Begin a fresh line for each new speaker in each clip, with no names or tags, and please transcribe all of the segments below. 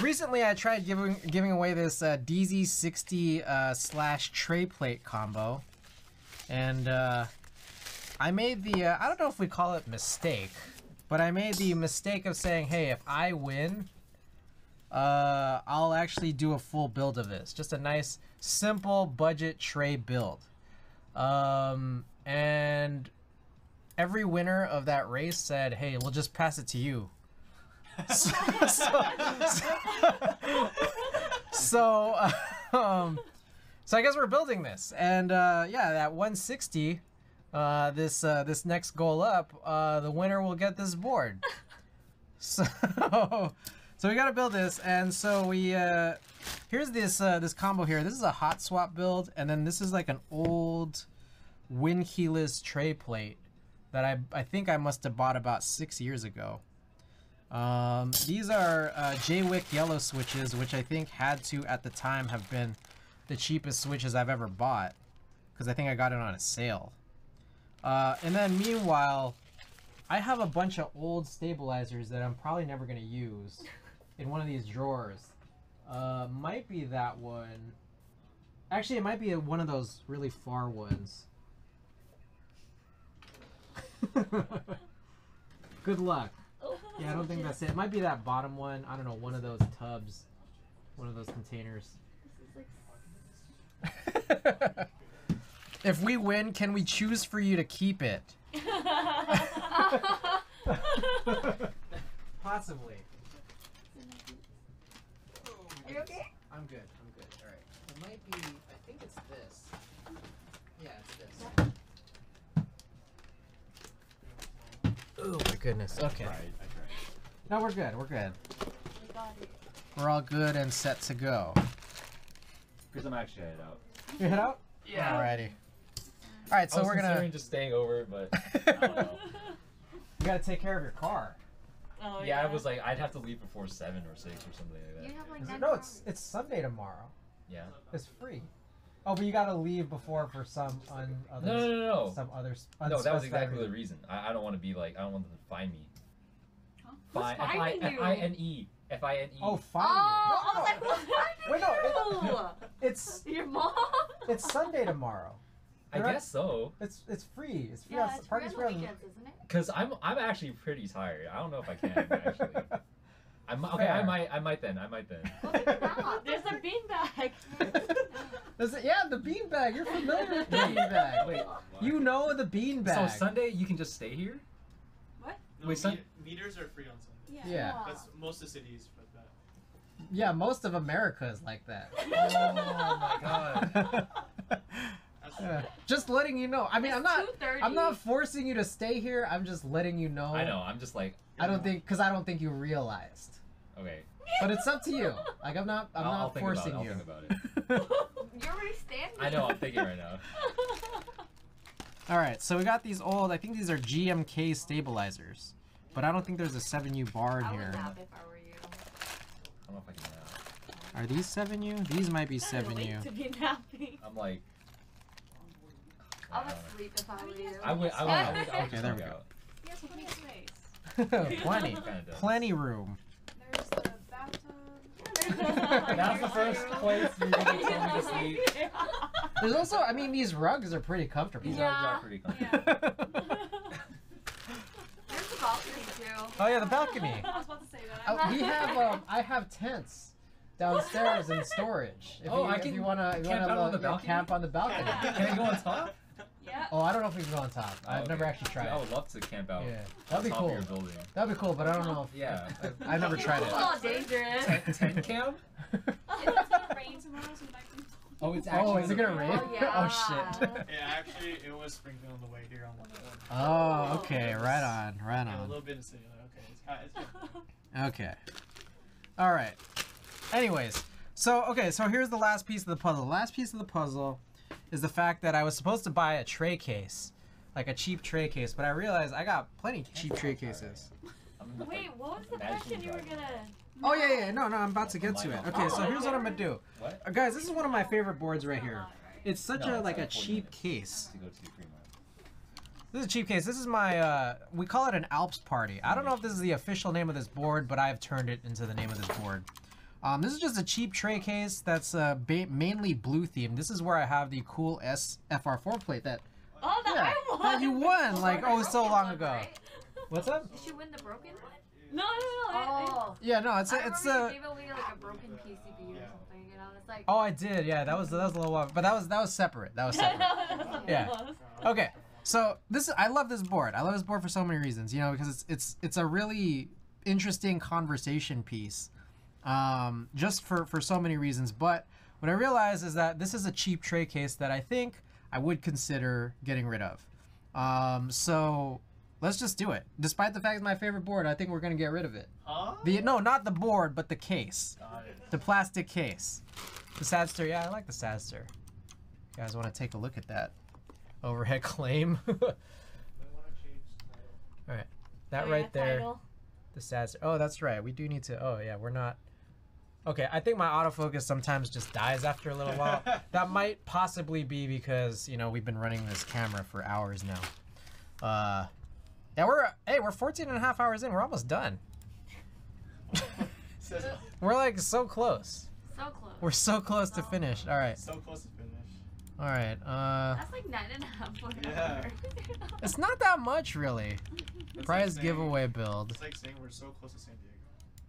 recently I tried giving giving away this uh, DZ60 uh, slash tray plate combo, and uh, I made the uh, I don't know if we call it mistake, but I made the mistake of saying, hey, if I win, uh, I'll actually do a full build of this, just a nice simple budget tray build, um, and every winner of that race said, hey, we'll just pass it to you so, so, so, um, so I guess we're building this, and uh, yeah, that 160, uh, this uh, this next goal up, uh, the winner will get this board. So, so we gotta build this, and so we uh, here's this uh, this combo here. This is a hot swap build, and then this is like an old winkeyless tray plate that I I think I must have bought about six years ago. Um, these are uh, Jwick yellow switches, which I think had to, at the time, have been the cheapest switches I've ever bought. Because I think I got it on a sale. Uh, and then, meanwhile, I have a bunch of old stabilizers that I'm probably never going to use in one of these drawers. Uh, might be that one. Actually, it might be one of those really far ones. Good luck. Yeah, I don't think that's it. It might be that bottom one. I don't know, one of those tubs. One of those containers. if we win, can we choose for you to keep it? Possibly.
Are you okay?
I'm good. I'm good. All right. It might be. I think it's this. Yeah, it's this. Oh my goodness. Okay.
Right, I tried.
No, we're good. We're good.
We got it.
We're all good and set to go.
Because I'm actually headed out.
You head out?
Yeah.
Alrighty. All right, so
I was
we're gonna.
considering just staying over, but I don't know.
You gotta take care of your car.
Oh,
yeah, yeah, I was like, I'd have to leave before seven or six or something like
You
that.
have like
Is
nine
no, it's it's Sunday tomorrow.
Yeah.
It's free. Oh, but you gotta leave before for some un other
No, no, no, no.
some other. s-
No, that was
unspecified
exactly the
reason.
reason. I, I don't want to be like, I don't want them to find me.
Huh?
Fi-
Who's finding you?
F-I-N-E. F-I-N-E.
Oh, fine.
Oh,
you.
I oh, oh, was like, who's finding
Wait, no,
you?
It's
Your mom?
it's Sunday tomorrow.
I
You're
guess so.
It's it's free. It's free.
Yeah, it's free on
free
the
on-
weekends, isn't it?
Cause I'm I'm actually pretty tired. I don't know if I can actually. I'm okay. I
Fair.
might I might then. I might then.
Go take a nap. There's a beanbag.
Is it, yeah, the beanbag. You're familiar with the beanbag.
Wait.
You know the beanbag.
So
beanbag.
Sunday you can just stay here?
What?
No,
Wait,
me- meters are free on Sunday.
Yeah.
That's most of the cities like that.
yeah, most of America is like that.
Oh my god.
Yeah. Just letting you know. I mean, I'm not.
2:30.
I'm not forcing you to stay here. I'm just letting you know.
I know. I'm just like.
I don't think because I don't think you realized.
Okay.
But it's up to you. Like I'm not. I'm
I'll,
not
I'll think
forcing
about it.
you.
I'll think about it.
You're already standing.
I know. I'm thinking right now.
All right, so we got these old. I think these are GMK stabilizers, but I don't think there's a 7U bar in
I would
here.
nap if I were you.
I don't know if I can now.
Are these 7U? These might be
Kinda late
7U.
To be napping.
I'm like.
I
I
would sleep if I were you.
I would. I would. I would. I would
Okay, there we go.
Yes, plenty of space.
plenty, plenty room.
There's the bathtub.
That's the first place you're gonna tell me to sleep.
There's also, I mean, these rugs are pretty comfortable.
These
Yeah.
are pretty comfortable.
There's the balcony too.
oh yeah, the balcony.
I was about to say that.
Uh, we have, um, I have tents downstairs in storage. If
Oh,
you,
I
if
can
you wanna, if you
camp
wanna
out on
uh,
the
yeah,
balcony?
camp on the balcony.
Can I go on top?
yeah.
Oh, I don't know if we can go on top.
Oh,
I've
okay.
never actually tried.
Yeah, I would love to camp out.
Yeah, that'd be cool.
Of your building.
That'd be cool, but I don't know. If,
Yeah.
I, I've never tried
It's
it.
a little dangerous.
Tent, tent camp?
It's gonna rain tomorrow, so we might be.
Oh, it's actually.
Oh,
actually.
is it gonna rain?
Oh, oh yeah.
shit.
Yeah, actually, it was sprinkling on the way here on one one.
Oh, oh, okay. Right on. Right
Yeah, a
on.
little bit of city. Okay, it's kind it's good.
Okay. All right. Anyways, so okay, so here's the last piece of the puzzle. The last piece of the puzzle is the fact that I was supposed to buy a tray case, like a cheap tray case, but I realized I got plenty cheap tray cases.
I'm in the
Wait, what was the question you were gonna?
Oh yeah, yeah. No, no, I'm about to get to it. Okay, so here's what I'm gonna do,
What?
uh, guys. This is one of my favorite boards right here. It's such
No,
a like a cheap case.
To go to Fremont.
This is a cheap case. This is my, uh, we call it an Alps party. I don't know if this is the official name of this board, but I've turned it into the name of this board. Um, this is just a cheap tray case that's uh, ba- mainly blue themed. This is where I have the cool SFR4 plate that
Oh, that
yeah,
I won.
that you won like oh so long ago. What's up?
Did you win the broken one?
No, no, no. it-
Oh.
Yeah, no, it's
I
a, it's
remember
a.
you gave away like a broken PCB or something, and I was like,
Oh, I did. Yeah, that was that was a little while, but that was that was separate. That was separate. Yeah. Okay, so this is, I love this board. I love this board for so many reasons. You know, because it's it's it's a really interesting conversation piece, um, just for for so many reasons. But what I realize is that this is a cheap tray case that I think I would consider getting rid of. Um, so let's just do it. Despite the fact it's my favorite board, I think we're gonna get rid of it.
Huh?
The no, not the board, but the case,
Got it.
the plastic case. The Sadster, yeah, I like the Sadster. You guys want to take a look at that overhead claim? All right, that
Oh,
right there, the Sadster. Oh, that's right. We do need to. Oh yeah, we're not. Okay, I think my autofocus sometimes just dies after a little while. that might possibly be because you know we've been running this camera for hours now. Uh, yeah, we're hey, we're 14 and a half hours in. We're almost done. We're like so close.
so close.
We're so close to finish. All right,
so close to finish.
all right. Uh,
That's like nine and a half foot.
Yeah.
it's not that much really.
It's
Prize
like saying-
giveaway build.
It's like saying we're so close to San Diego.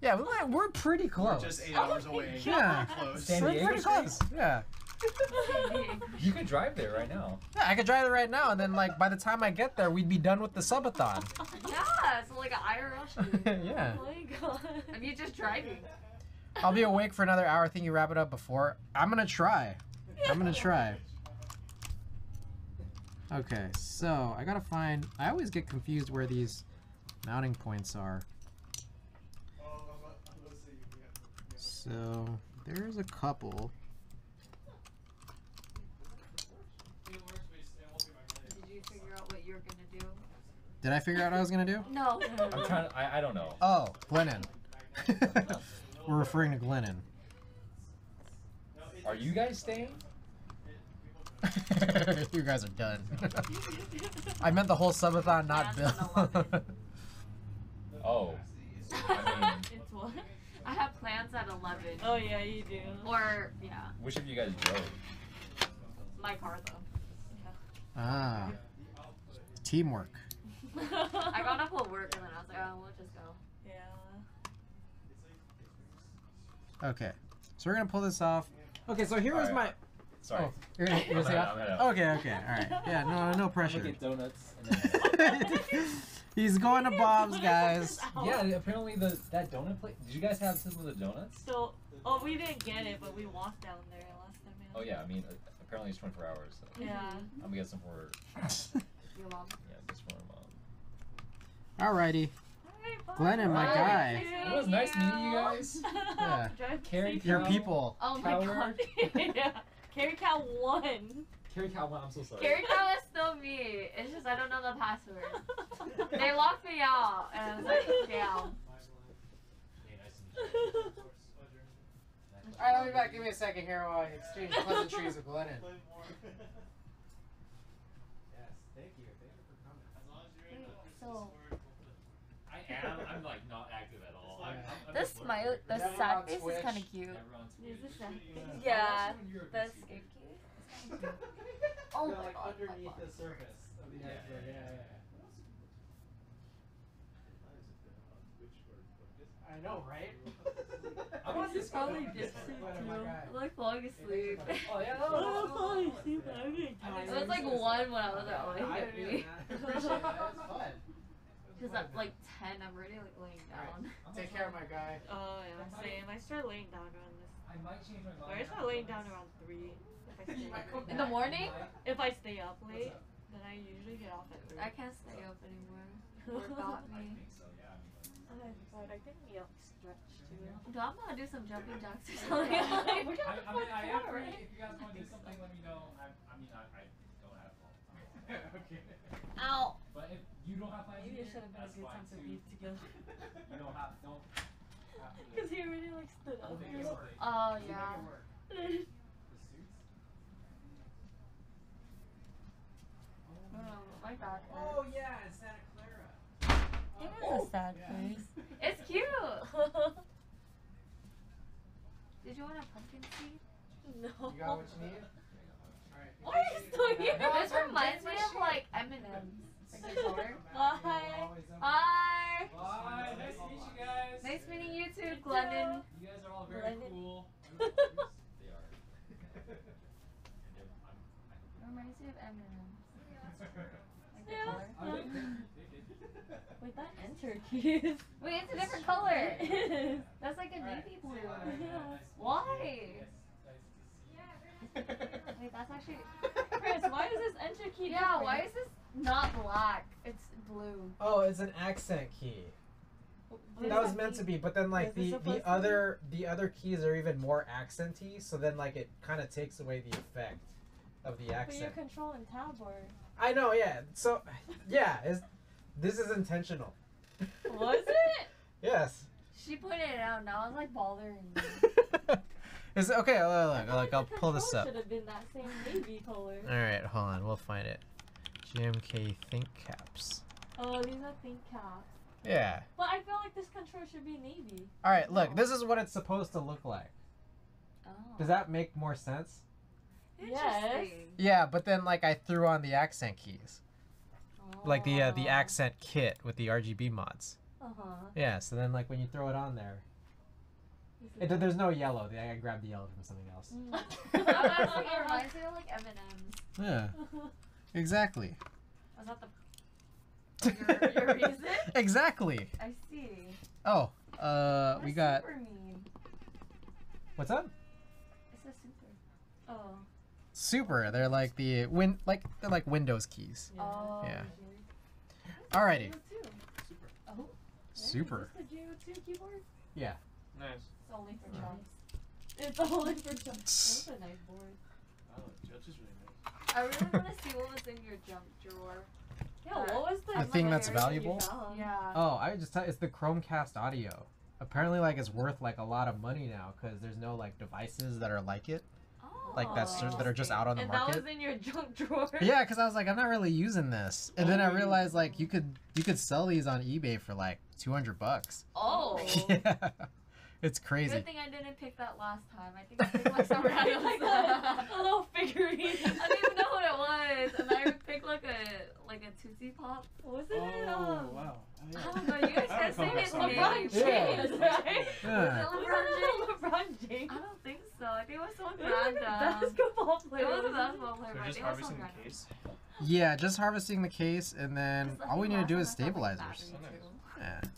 Yeah, we're, we're pretty close.
We're just eight hours away.
Yeah.
We're close.
San
we're pretty close. Yeah.
You could drive there right now.
Yeah, I could drive it right now, and then like by the time I get there, we'd be done with the subathon.
yeah, so like an IRL
yeah.
Oh my god.
And you just driving.
I'll be awake for another hour. Think you wrap it up before? I'm gonna try. I'm gonna try. Okay, so I gotta find. I always get confused where these mounting points are. So there's a couple.
Did you figure out what you were gonna do?
Did I figure out what I was gonna do?
No.
I'm trying. To, I I don't know.
Oh, Glennon. We're referring to Glennon.
Are you guys staying?
you guys are done. I meant the whole subathon, not
Plans
Bill.
Oh. I mean,
It's what?
I have plans at 11.
Oh yeah, you do.
Or, yeah,
which of you guys drove?
my car though.
ah, teamwork.
I got off of work and then I was like, oh, we'll just go.
Yeah.
Okay, so we're gonna pull this off. Okay, so here was
Alright.
my.
Sorry.
Oh, you're gonna, you're gonna say
I'm
that?
gonna-
Okay, okay, all right. Yeah, no, no pressure.
Look at donuts. And then,
He's going to Bob's, guys.
yeah, apparently the that donut place. Did you guys have some of the donuts?
So, oh, we didn't get it, but we walked down there last time.
Oh yeah, I mean uh, apparently it's 24 hours. So
Yeah.
I'm gonna get some for
Your mom.
yeah, just for mom.
Alrighty,
Alright, bye.
Glennon, my
Bye.
guy.
It was nice meeting you guys.
Yeah.
Drive
Carry.
Your
Cow.
people.
Oh my
Coward.
god.
yeah. Carry cow one.
Carrie Calvin, I'm so sorry.
Carrie Cow is still me. It's just I don't know the password. They locked me out and I was like, damn.
All right, I'll be back. Give me a second here while I exchange pleasantries with Glennon. Yes, thank you. Thank you for coming.
So
I am. I'm like not active at all. I'm, I'm,
this smile, the
Everyone
sad
on
face is kind of cute. Is this sad
Yeah.
face? Yeah. The
biscuit.
escape key. is kinda cute. Oh my god. my
underneath
god.
the surface of the
Yeah,
iceberg.
yeah,
Yeah, yeah. I know, right?
I want this
Probably
one.
dipsy too. I'm like falling asleep.
Oh yeah.
Oh, oh
No,
I'm falling asleep. I'm getting
It was like one when I was at like
I
three.
appreciate that. It's fun.
Cause at like ten, I'm already like laying down.
Take care of my guy.
Oh yeah, same. I start laying down around this.
I might change my
Or
mind.
I start laying down around three. If I stay up,
In the morning?
if I stay up late, then I usually get off at three.
I can't stay up anymore. Work got
I
me.
think so. Yeah. I mean,
Oh, but I think we like stretch too.
Do I'm gonna do some jumping jacks or something. like,
We
I,
got
I mean, I am
fun,
free.
right?
If you guys want to do something, let me know. I, I mean, I, I don't have all the time.
okay.
Ow.
But if you don't have plans,
Maybe it should have been a good time to
too.
be together.
You don't have don't. have to-
Cause he already like stood up.
We'll make it work.
Oh
We'll
yeah.
it work. The suits.
Oh, my back
Oh yeah, in Santa Clara.
It It is a oh, sad
Yeah.
face. It's cute. Did you want a pumpkin seed?
No.
You got what you need?
Why are you still here?
This reminds me of like M&M's. Like the color.
Bye.
Hi.
Bye. Nice to meet you guys.
Nice meeting you too, Glendon.
You guys are all very
Blended.
cool.
They are.
It reminds me of M&M's. Like the
Yeah.
color.
Wait, that enter keys.
Wait, it's a different color. That's like a navy blue.
Yeah.
Why? Wait, that's actually.
Chris, why is this enter key
Yeah,
different?
why is this not black? It's blue.
Oh, it's an accent key.
What
that was meant to be, but then like the the other the other keys are even more accenty, so then like it kind of takes away the effect of the
But you're
accent.
controlling tab or
I know, yeah. So, yeah, this is intentional.
was it?
Yes.
She pointed it out. Now I'm like bothering
is it okay? Look, look, look I'll pull this up.
Should have been that same navy color.
All right, hold on. We'll find it. GMK Think Caps.
Oh, these are think caps.
Yeah.
But I feel like this control should be navy.
All right, look. This is what it's supposed to look like.
Oh.
Does that make more sense?
Interesting.
Yeah, but then like I threw on the accent keys, like the uh, the
Oh.
accent kit with the RGB mods.
Uh huh.
Yeah. So then like when you throw it on there, it, there's no yellow. I grabbed the yellow from something else.
I was like, it reminds me of like M&M's.
Yeah. Exactly.
Was that the your, your reason?
exactly.
I see.
Oh, uh,
What
we got
super mean?
what's up?
It says super.
Oh.
Super. They're like the win, like they're like Windows keys.
Oh.
Yeah. Alrighty.
Super. Oh.
Super.
Is this the JO2 keyboard?
Yeah.
Nice.
It's only for
Uh-huh.
jumps.
It's only for jump. That's a nice board.
Oh, Judge is really nice.
I really want to see what was in your junk drawer.
Yeah, what was the,
The thing that's valuable?
found?
Yeah.
Oh, I just tell it's the Chromecast audio. Apparently, like it's worth like a lot of money now because there's no like devices that are like it,
Oh.
like that's that are just out on the
and that
market.
was in your junk drawer.
Yeah, because I was like, I'm not really using this, and then I
Oh.
realized like you could you could sell these on eBay for like 200 bucks.
Oh.
yeah, it's crazy.
Good thing I didn't pick that last time. I think I picked like some
Right,
random
like
stuff.
a, a little figurine.
I didn't even know what it was, and I picked like a like a Tootsie Pop.
What was
Oh,
it? um,
wow. Oh,
I don't know. You guys
I
can't say
don't
his name.
LeBron
Yeah.
James, right?
Yeah.
Was it
Was
LeBron
it LeBron James?
I don't think so. I think it was someone
It was like a
random.
basketball
It was a
wasn't
basketball player,
So just
was
harvesting the
random.
case.
Yeah, just harvesting the case, and then all we need to do is
time like,
stabilizers.
batteries,
Oh,
too.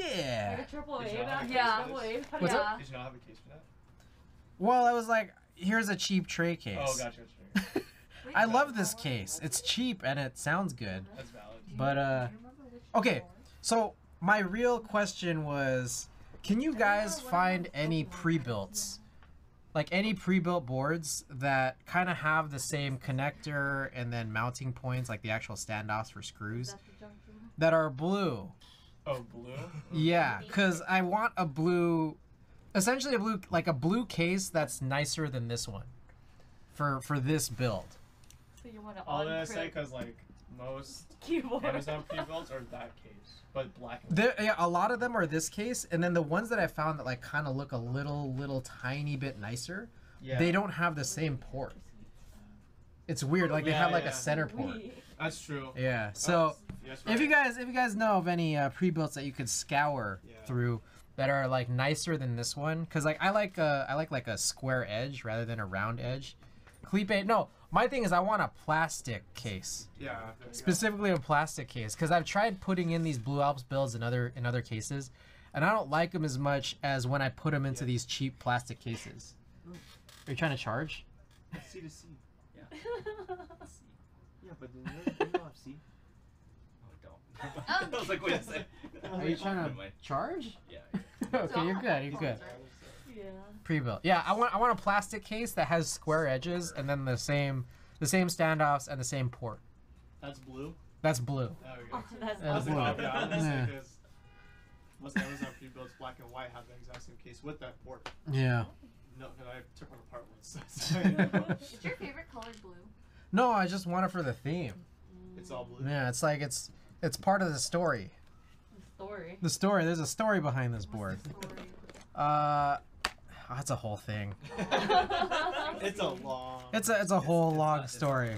Yeah.
Like
Yeah.
a triple
Did
A
you not have
back-
a
Yeah.
case for
Triple
this?
A.
What's
yeah.
Did you not have a case for that?
Well, I was like, here's a cheap tray case.
Oh, gotcha. gotcha.
Wait,
I
do
love this
know
case. It's cheap and it sounds good.
That's valid.
Do you-
But, uh,
do you remember which
okay.
drawer?
So my real question was, can you
I don't know
guys find any pre-builts, like any pre-built boards that kind of have the same connector and then mounting points, like the actual standoffs for
Is
screws,
that the junk
that are blue?
Oh, blue?
Yeah, because I want a blue, essentially a blue, like a blue case that's nicer than this one, for for this build.
So you want to
All that I say,
on-print
because, like, most
keyboard.
Amazon pre-builts are that case, but black
There, yeah, a lot of them are this case, and then the ones that I found that like kind of look a little, little tiny bit nicer,
Yeah.
they don't have the same port. It's weird. Like they
Yeah,
have like
yeah.
a center port.
Sweet.
That's true.
Yeah. So
Yes,
if you guys, if you guys know of any uh, pre-builts that you could scour
Yeah.
through that are like nicer than this one, because like I like uh, I like like a square edge rather than a round edge. Clepe, no. My thing is I want a plastic case.
Yeah. there you go.
specifically a plastic case because I've tried putting in these Blue Alps builds in other in other cases, and I don't like them as much as when I put them into
Yeah.
these cheap plastic cases. Are you trying to charge?
C to C.
Yeah.
Yeah, but then you don't have
Oh, don't. I was like, wait a second.
Are you trying to charge?
Yeah.
okay, you're good. You're good.
yeah.
Pre-built. Yeah, I want I want a plastic case that has square edges and then the same the same standoffs and the same port.
That's blue.
That's blue.
There we go.
Oh, that's
That's a
blue.
copy. I
Yeah.
because most Amazon pre-builts black and white have the exact same case with that port.
Yeah.
No, because I took one apart once. so.
Is your favorite color blue?
No, I just want it for the theme.
it's all blue.
Yeah, it's like it's it's part of the story.
The story.
The story. There's a story behind this board.
The story?
Uh, Oh, that's a whole thing.
it's a long.
It's a it's a whole long story.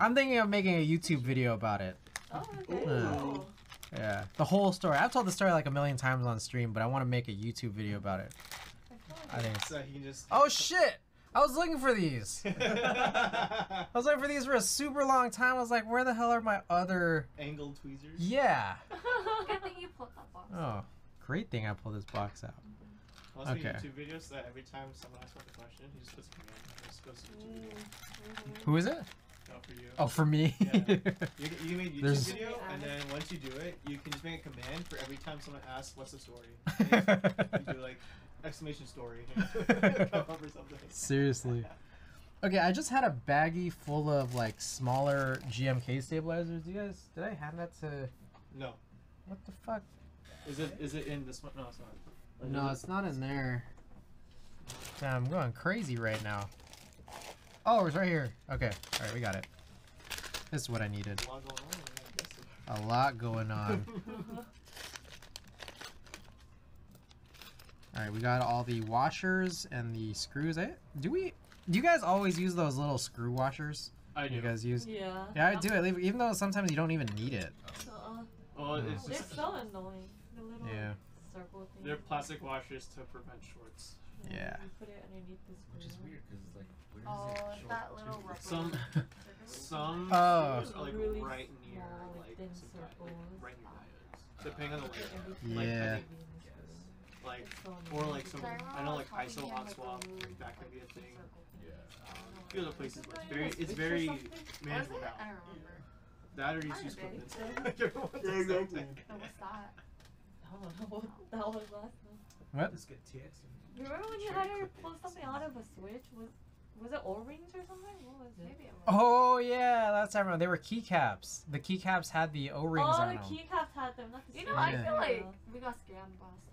I'm thinking of making a YouTube video about it.
Oh, okay.
Ooh. Yeah, the whole story. I've told the story like a million times on stream, but I want to make a YouTube video about it. I think.
So he can just.
Oh shit! I was looking for these. I was looking for these for a super long time. I was like, where the hell are my other?
Angled tweezers.
Yeah.
Good thing you pulled that box.
Oh, great thing I pulled this box out.
I was making
Okay.
YouTube videos that every time someone asks what the question, he just puts a command and just goes to the mm-hmm. YouTube video. Mm-hmm.
Who is it?
No, for you.
Oh, for me.
Yeah. You, can- you can make a YouTube
There's-
video, and then once you do it, you can just make a command for every time someone asks, "What's the story?" And you do like exclamation story. Come up or something.
Seriously. Okay, I just had a baggie full of like smaller GMK stabilizers. Do you guys? Did I hand that to?
No.
What the fuck?
Is it? Is it in this one? No, it's not. Like,
No, it's not in there. Damn, I'm going crazy right now. Oh, it's right here. Okay, all right, we got it. This is what I needed.
a lot going on.
A lot going on. All right, we got all the washers and the screws. Eh? Do we? Do you guys always use those little screw washers?
I do.
You guys use?
Yeah.
Yeah, I do it. leave- Even though sometimes you don't even need it.
Uh,
Oh, it's
they're
just
so annoying. The little
Yeah.
circle thing.
they're plastic washers to prevent shorts.
Yeah.
You put it underneath the screw.
Which is weird because it's like where
Oh,
does it
it's that little rubber.
Some some
Oh.
screws are like
Really
right near
small, like,
like
thin
some like
circles.
right near diodes. Depending on the
Put
layout.
everything
Like,
Yeah.
think, like or like some I know like ISO lock swap like that could be a thing.
Yeah.
Um, a few other places, but it's very it's very manageable
it?
now.
I don't remember.
That or you just use
Kinda
clip-ins.
big.
Like, everyone's Yeah, exactly.
what's that?
I don't know what that was last time.
What?
Let's get TX.
You remember when you had to pull something out of a switch? Was was it O rings or something? What was it?
Maybe it was.
Oh yeah, last time around they were keycaps. The keycaps had the O rings
oh,
on
the
them.
keycaps had them. Not the
You know, I feel like we got scammed last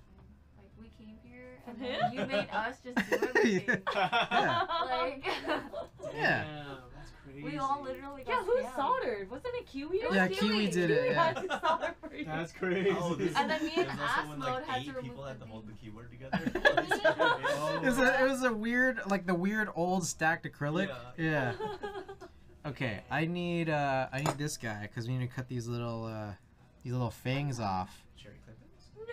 and then you made us just do everything. Like
Yeah.
Damn, that's crazy.
we all literally
Yeah, who
scammed.
soldered? Wasn't it Kiwi?
It was
Yeah,
Kiwi.
Kiwi did it. Yeah.
had to solder for you.
That's crazy.
Oh,
And then me and
There's also when
Ass Mode
like
had
eight
to remove
people
the
had to hold the keyboard together.
Oh.
It was a, it was a weird, like the weird old stacked acrylic.
Yeah.
Yeah. Okay, I need uh I need this guy because we need to cut these little uh these little fangs off.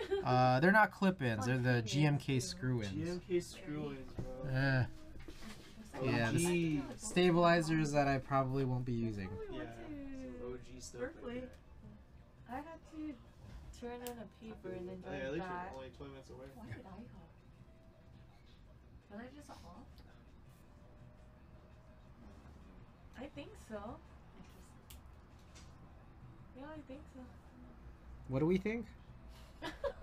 Cherry clip-ins?
Uh, they're not clip-ins. They're the GMK screw-ins.
GMK screw-ins, bro.
Uh, yeah, the stabilizers that I probably won't be using.
Yeah,
went
some OG stuff
Berkeley.
right
I had to turn in a paper and then
there. Oh, yeah, at
drive
least
back.
you're only 20 minutes away.
Why did I go? Was I just off?
I think so. Yeah, I think so.
What do we think?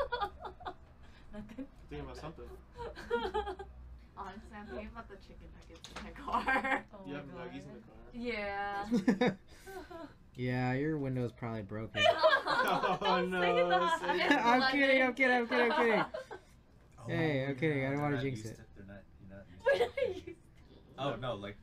Nothing.
Thinking about something.
Oh, Honestly, I'm thinking about the chicken nuggets in my car.
Oh
You
my
have nuggies in
God.
the car.
yeah.
yeah, your window's probably broken.
Oh,
Don't
no,
say that.
say
it.
I'm kidding, I'm kidding, I'm kidding, I'm kidding.
Oh,
Hey, okay, I don't wanna jinx
used
it.
They're not. You're not used
We're not used to-
Oh no, like,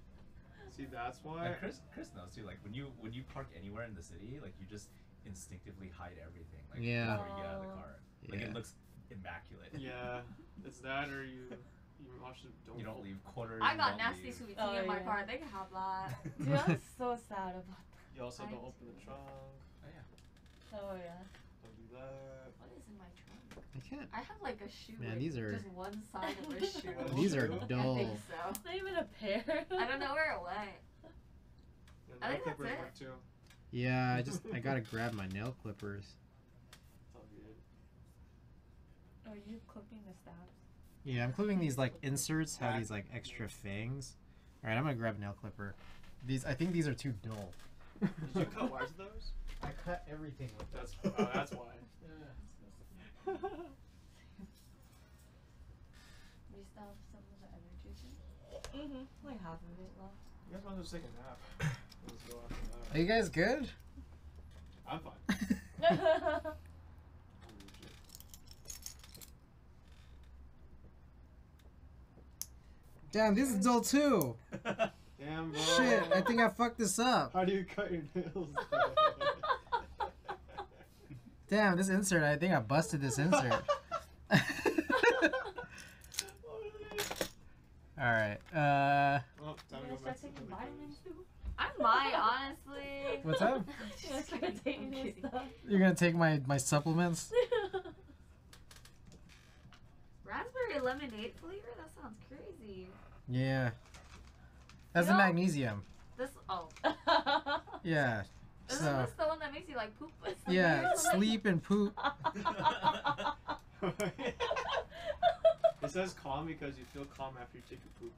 See, that's why.
like Chris Chris knows too. Like when you when you park anywhere in the city, like you just instinctively hide everything. Like
Yeah.
before you get out of the car. Like
Yeah.
it looks immaculate.
Yeah, it's that or you you watch the don't.
You don't leave quarters.
I got nasty
leave.
sweet tea
Oh,
in my
yeah.
car. They can have that.
Dude, I'm so sad about that.
You also
I
don't open the trunk.
Oh, that. Oh yeah.
Don't do that.
What is in my trunk?
I can't.
I have like a shoe.
Man,
like,
these are-
just one side of a shoe.
These are
I
I
dull.
think so.
It's not even a pair.
I don't know where it went.
And
I
nail
think that's
clippers
it.
work too.
Yeah, I just I gotta grab my nail clippers.
It's all good.
Are you clipping the stabs?
Yeah, I'm clipping these like inserts. Have these like extra fangs. All right, I'm gonna grab a nail clipper. These I think these are too dull.
Did you cut wires of those?
I cut everything with
That's oh, that's why.
We still have some of the energy.
Mm-hmm. Like half of it left.
You guys want to take a nap? Let's go after
Are you guys good?
I'm fine. I'm legit.
Damn, this is dull too.
Damn, bro.
Shit, I think I fucked this up.
How do you cut your nails?
Damn, this insert. I think I busted this insert.
oh
All right. Uh,
Oh, time to go
gonna
back
start
to
taking
the
vitamins too?
I might honestly.
what's up?
You gonna start taking this
kidding.
stuff?
You're gonna take my my supplements?
Raspberry lemonade flavor? That sounds crazy.
Yeah. That's
You
the
know-
magnesium.
This oh,
Yeah.
isn't
So
this the one that makes you like poop?
yeah, sleep and poop.
It says calm because you feel calm after you take a poop.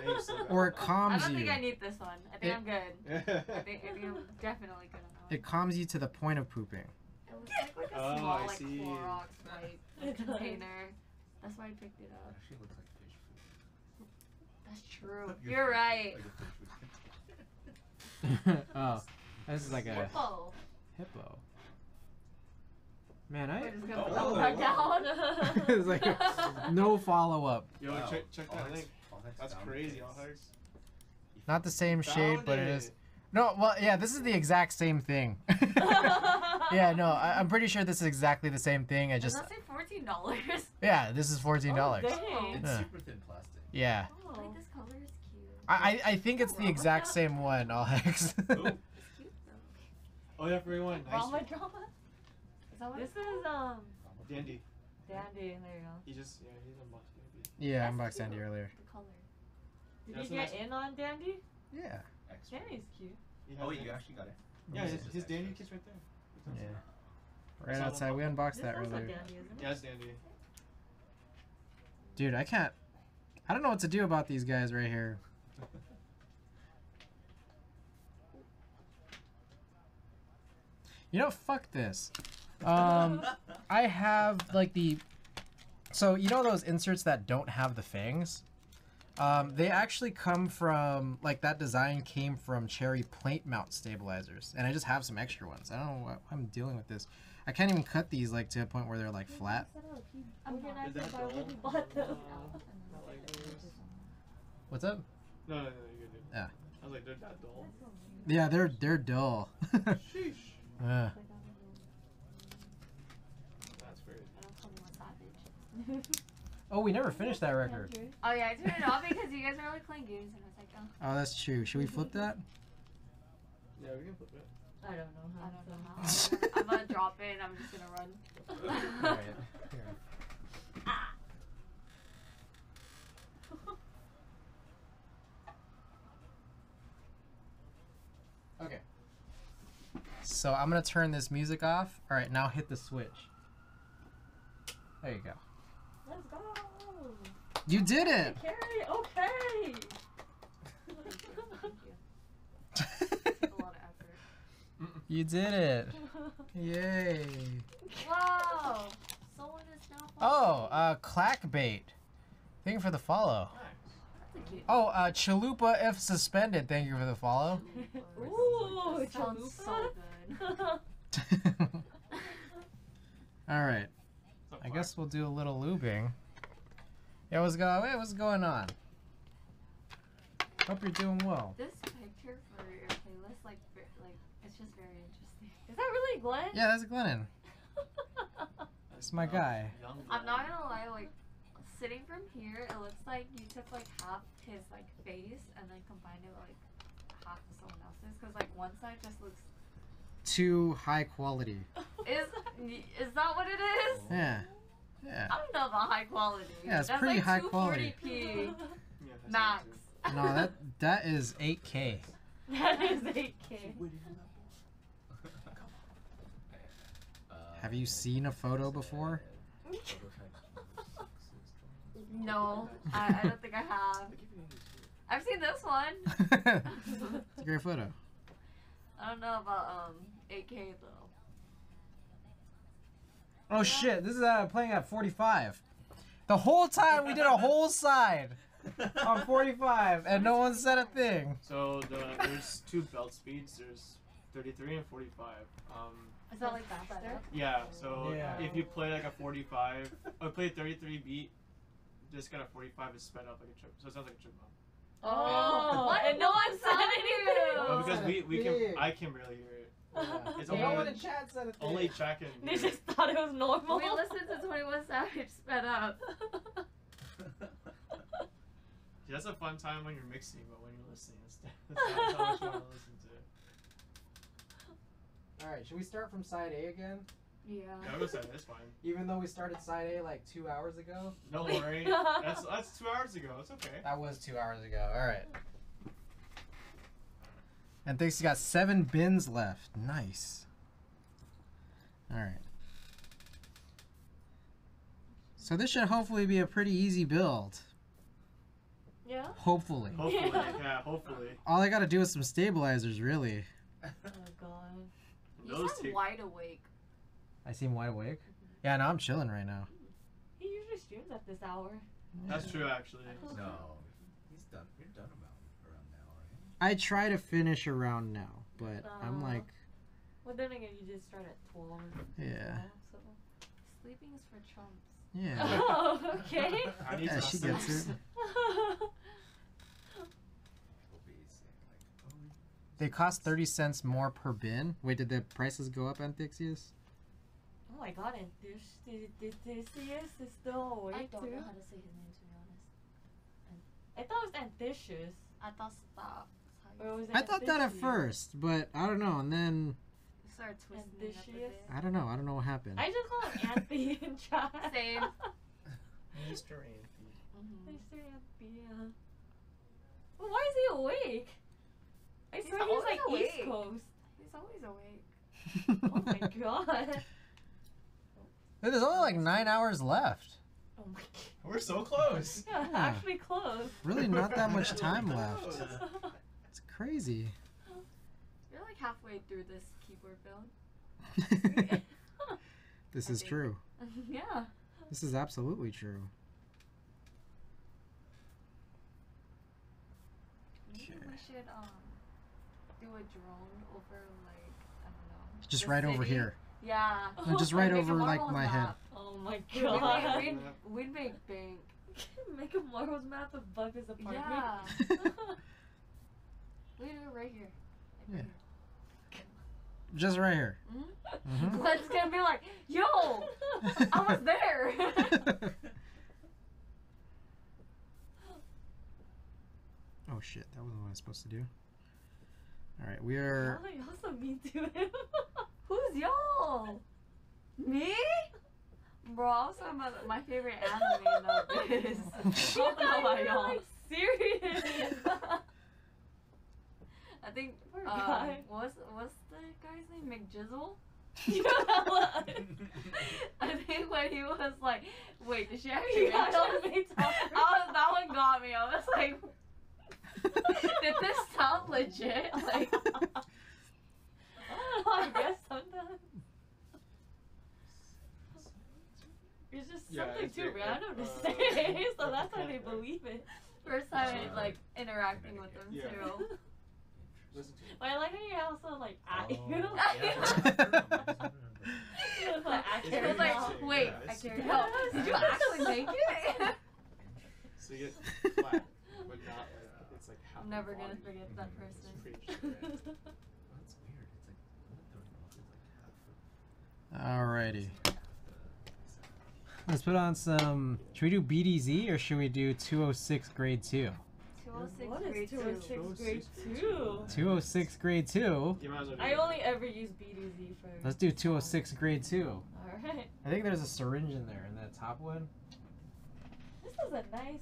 Then you still got
Or it
calm.
I don't think
you.
I need this one. I think
It-
I'm good. I think, I think I'm definitely good on that
It calms you to the point of pooping.
It looks like, like a
Oh,
small
I
like
see.
Clorox white
It does.
container. That's why I picked it
It
up.
actually looks like fish food.
That's true. You're right.
Like a fish food.
oh, this is like a
Hippo.
hippo. Man, I
just gonna
Oh.
put that one down.
it's like no follow up.
Yo,
Wow.
check, check that
hex-
link. That's crazy. All hearts.
Not the same shade,
Found
but it is. No, well, yeah, this is the exact same thing. yeah, no, I, I'm pretty sure this is exactly the same thing. I
Does
just,
that say fourteen dollars?
yeah, this is fourteen dollars.
Oh, dang.
It's
Yeah.
super thin plastic.
Yeah,
Oh.
Like this color is cute.
I, I I think it's the exact same one. All hex.
Ooh.
It's cute though.
Oh yeah, for everyone. Nice.
Drama, drama.
Is that what
This is um
Dandy.
Dandy. There you go.
He just yeah, he's unboxed maybe.
yeah, I unboxed
Dandy
earlier.
The color.
Did
That's
you get
nice-
in on Dandy?
Yeah.
Extra.
Dandy's cute.
He
Oh,
has
you actually got it.
Yeah, his, his dandy kiss right there.
Yeah. Right outside. We unboxed
This
that earlier.
Dandy.
Yeah, it's dandy.
Dude, I can't. I don't know what to do about these guys right here. You know, fuck this. Um, I have like the. So you know those inserts that don't have the fangs? Um, they actually come from like that design came from Cherry plate mount stabilizers, and I just have some extra ones. I don't know what I'm dealing with this. I can't even cut these like to a point where they're like flat.
I'm
Is
not.
that
why would
dull?
we bought them?
Not like those.
What's up?
No, no, no, you're good. Dude.
Yeah.
I was like, they're that dull.
Yeah, they're they're dull.
Sheesh.
Uh,
That's weird.
oh, we never finished that record.
Oh yeah, I turned it off because you guys were like playing games and I was like, oh,
Oh, that's true. Should we flip that?
Yeah, we can flip it.
I don't know
I don't know how. I'm gonna drop it and I'm just gonna run.
Alright, here. Okay. So I'm gonna turn this music off. All right, now hit the switch. There you go.
Let's go.
You did it.
Carrie, okay.
a lot of effort.
you did it. Yay.
Whoa! Someone is now.
Oh, uh, clackbait. Thank you for the follow.
That's a cute.
Oh, uh, chalupa if suspended. Thank you for the follow.
Ooh,
That sounds so
chalupa.
good.
All right. I guess we'll do a little looping. Yeah, what's going? Hey, what's going on? Hope you're doing well.
This picture for your playlist, like, like, it's just very interesting.
Is that really Glenn?
Yeah, that's Glennon. That's my guy.
I'm not gonna lie, like, sitting from here, it looks like you took like half his like face and then combined it with like half of someone else's, cause like one side just looks.
Too high quality.
Is is that what it is?
Yeah. Yeah.
I don't know about high quality.
Yeah, it's
That's
pretty
like
high quality.
240p max.
No, that that is 8K.
that is 8K.
Uh,
Have you seen a photo before?
No, I, I don't think I have. I've seen this one.
it's a great photo.
I don't know about um 8K though.
Oh shit! This is uh, playing at 45. The whole time we did a whole side on 45, and no one said a thing.
So the, there's two belt speeds. There's 33 and 45. Um,
Is that like faster?
yeah. So
Yeah.
if you play like a 45, or play 33 beat, just got a 45 is sped up like a trip. So it sounds like a chipmunk.
Oh,
Why
and no one
you
said anything.
you?
Well, because we, we can. I can barely hear it. It's
Yeah.
only
chat said a
only Jack and
They just thought it was normal.
We listened to 21 Savage sped up.
Yeah, that's a fun time when you're mixing, but when you're listening, it's that's not how much you want to listen to.
All right, should we start from side A again?
Yeah.
Yeah, I would say that's fine.
Even though we started side A like two hours ago.
No worry. That's that's two hours ago. It's okay.
That was two hours ago. All right. And thinks you got seven bins left. Nice. All right. So this should hopefully be a pretty easy build.
Yeah?
Hopefully.
Hopefully,
Yeah.
yeah, hopefully.
All I gotta do is some stabilizers, really.
Oh god.
You
Those
sound wide awake.
I seem wide awake. Yeah, no, I'm chilling right now.
He usually streams at this hour.
That's true, actually.
No, he's done. You're done about around now, right?
I try to finish around now, but I'm
Uh,
like,
Well, then again, you just start at 12.
yeah,
So.
Sleeping is for chumps.
yeah.
Oh, okay.
I need
Yeah, she gets it.
We'll be saying like, oh,
They cost 30 cents more per bin. Wait, did the prices go up, Antixius?
Oh my god, and this, this, this, this is still awake
I don't
too?
know how to say his name to be honest.
I thought it was ambitious.
I thought stop.
Or was it
I thought that at
ambitious?
first, but I don't know. And then
You started twisting it up a
Ambitious?
bit.
I don't know. I don't know what happened.
I just call him Anthony in chat.
Same.
Mr. Anthony.
Mhm.
Mr. Anthony, yeah. Well, why is he awake? I
He's
swear he's
always
like East
awake.
Coast.
He's always awake.
Oh my god.
There's only like nine hours left.
Oh my god.
We're so close.
Yeah,
Yeah.
actually close.
Really, not that much time left. It's crazy.
You're like halfway through this keyboard build.
this
I
is
think.
true.
yeah.
This is absolutely true.
Maybe we should um do a drone over like I don't know.
Just
the
right over
city.
here.
Yeah.
No, just right
Like, make a
over like
Marvel's
my head.
Oh my
We'd
god.
make, we'd, we'd make bank.
Make a Marvel's map of Bucker's apartment.
Yeah. We do it right here.
Yeah.
Like
Just right here.
Mhm.
Mhm.
Glenn's gonna be like, yo, I was there.
oh shit, that wasn't what I was supposed to do. Alright, we are.
Oh, you're mean to him.
Who's y'all? Me? Bro, I was talking about my favorite anime is. I
You
don't know
thought
about
you were,
y'all.
like serious.
I think
Poor
um,
guy.
what's what's the guy's name? McJizzle?
You know what?
I think when he was like, wait, did she actually
You
make
got me.
I was, that one got me. I was like, did this sound legit? Like,
I guess sometimes. It's just
Yeah,
something
it's
too
a-
random to
uh,
say, so that's why they
yeah.
believe it.
first time
Uh,
like interacting with them
Yeah.
too.
Listen to
But I like how you also like at
Oh,
you.
yeah.
It's like, I
was like, wait,
Yeah,
I
it's-
carried it out. Did you actually make it?
So you get flat, but not like it's like half.
I'm never gonna forget that person.
pretty strange.
That's weird. It's like what, 30 bucks is like half of
Alrighty.
half
Let's put on some. Should we do BDZ or should we do 206 grade 2?
206
What
grade
is
two.
206 grade 2?
206 grade 2.
You might as well
I only ever use BDZ for.
Let's do 206 grade 2.
Alright.
I think there's a syringe in there in that top one.
This is a nice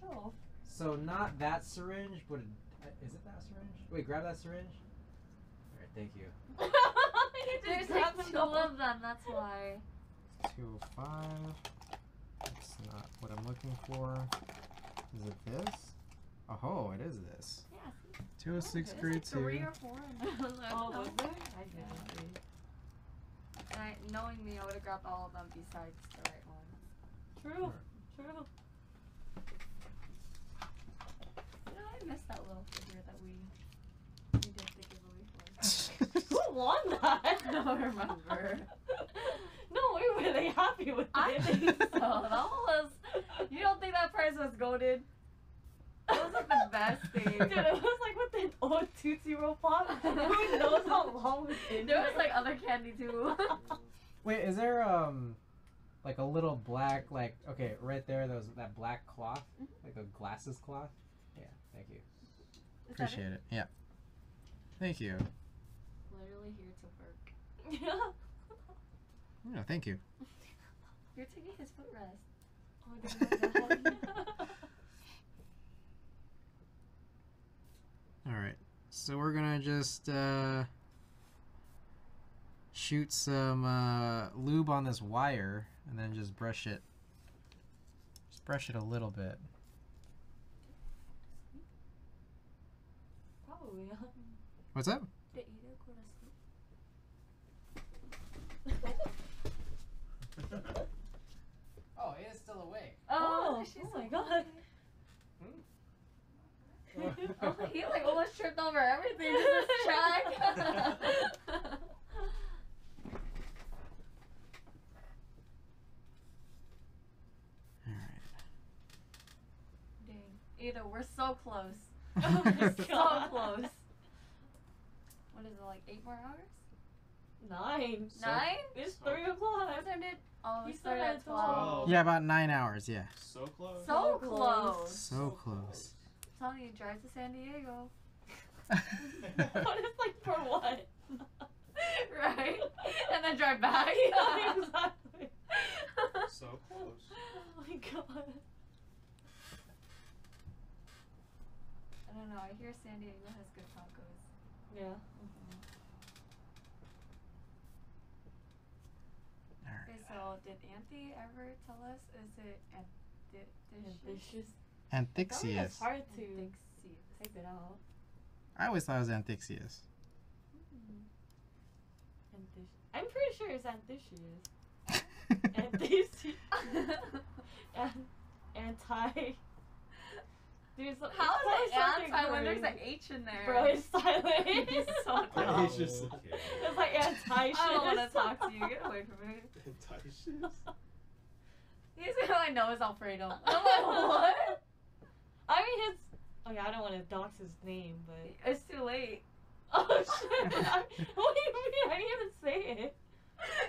shelf.
So not that syringe, but a, uh, is it that syringe? Wait, grab that syringe. Alright, thank you.
You just
There's like two
all.
of them, that's why.
205. That's not what I'm looking for. Is it this? Oh, it is this.
Yeah,
206
There's
grade
like three or four in there. Oh, I was
Oh, was there? I didn't see.
And I, knowing me, I would have grabbed all of them besides the right ones.
True. True.
You know, I missed that little figure that we we did the giveaway for.
Who won that?
I don't remember.
no we were really happy with it.
I think so. That was. You don't think that prize was goaded? That was like the best thing.
Dude, it was like with the old Tootsie Roll Pop. Who knows how long it's been
There was like other candy too.
Wait, is there um like a little black, like okay, right there. That was that black cloth,
Mhm.
like a glasses cloth. Yeah, thank you.
Is that it?
Appreciate it. Yeah. Thank you.
Literally here to work.
Yeah.
Yeah, thank you.
You're taking his footrest.
Oh, I didn't know that.
All right. So we're gonna just uh, shoot some uh, lube on this wire, and then just brush it. Just brush it a little bit.
Probably.
What's up?
Did Ida go to sleep?
Oh, it's still awake.
Oh, oh,
she's
oh my
so
God.
funny. Hmm? Oh, he like almost tripped over everything just to check.
All right.
Dang. Ida, we're so close.
Oh
We're so close. What is it, like eight more hours?
Nine.
So-
Nine?
It's
So-
three o'clock.
What time? Oh, we
You
started
started
at
at
12.
12.
Yeah, about nine hours. Yeah.
So close.
So
So
close.
close.
So close.
I'm telling you, drive to San Diego.
What is like for what?
right? And then drive back.
yeah, exactly.
so close.
Oh my god.
I don't know. I hear San Diego has good tacos.
Yeah.
All right.
Okay, so did Anthe ever tell us? Is it
Ambitious.
ambitious?
Probably it's hard to
Antixious.
type it out.
I always thought it was Antixius. Mm-hmm.
Ambitious. I'm pretty sure it's ambitious. Ambitious. and anti. There's a-
How
it's
is it
probably something
anti when there's an H in there?
Bro, it's silent.
It's so
Oh,
dumb.
he's just-
okay.
It's like anti
I don't want to talk to you. Get away from me.
Antixious?
He's gonna I know it's Alfredo. I'm like, what?
I mean, his. Oh yeah, I don't want to dox his name, but.
It's too late.
Oh shit! I, what do you mean? I didn't even say it.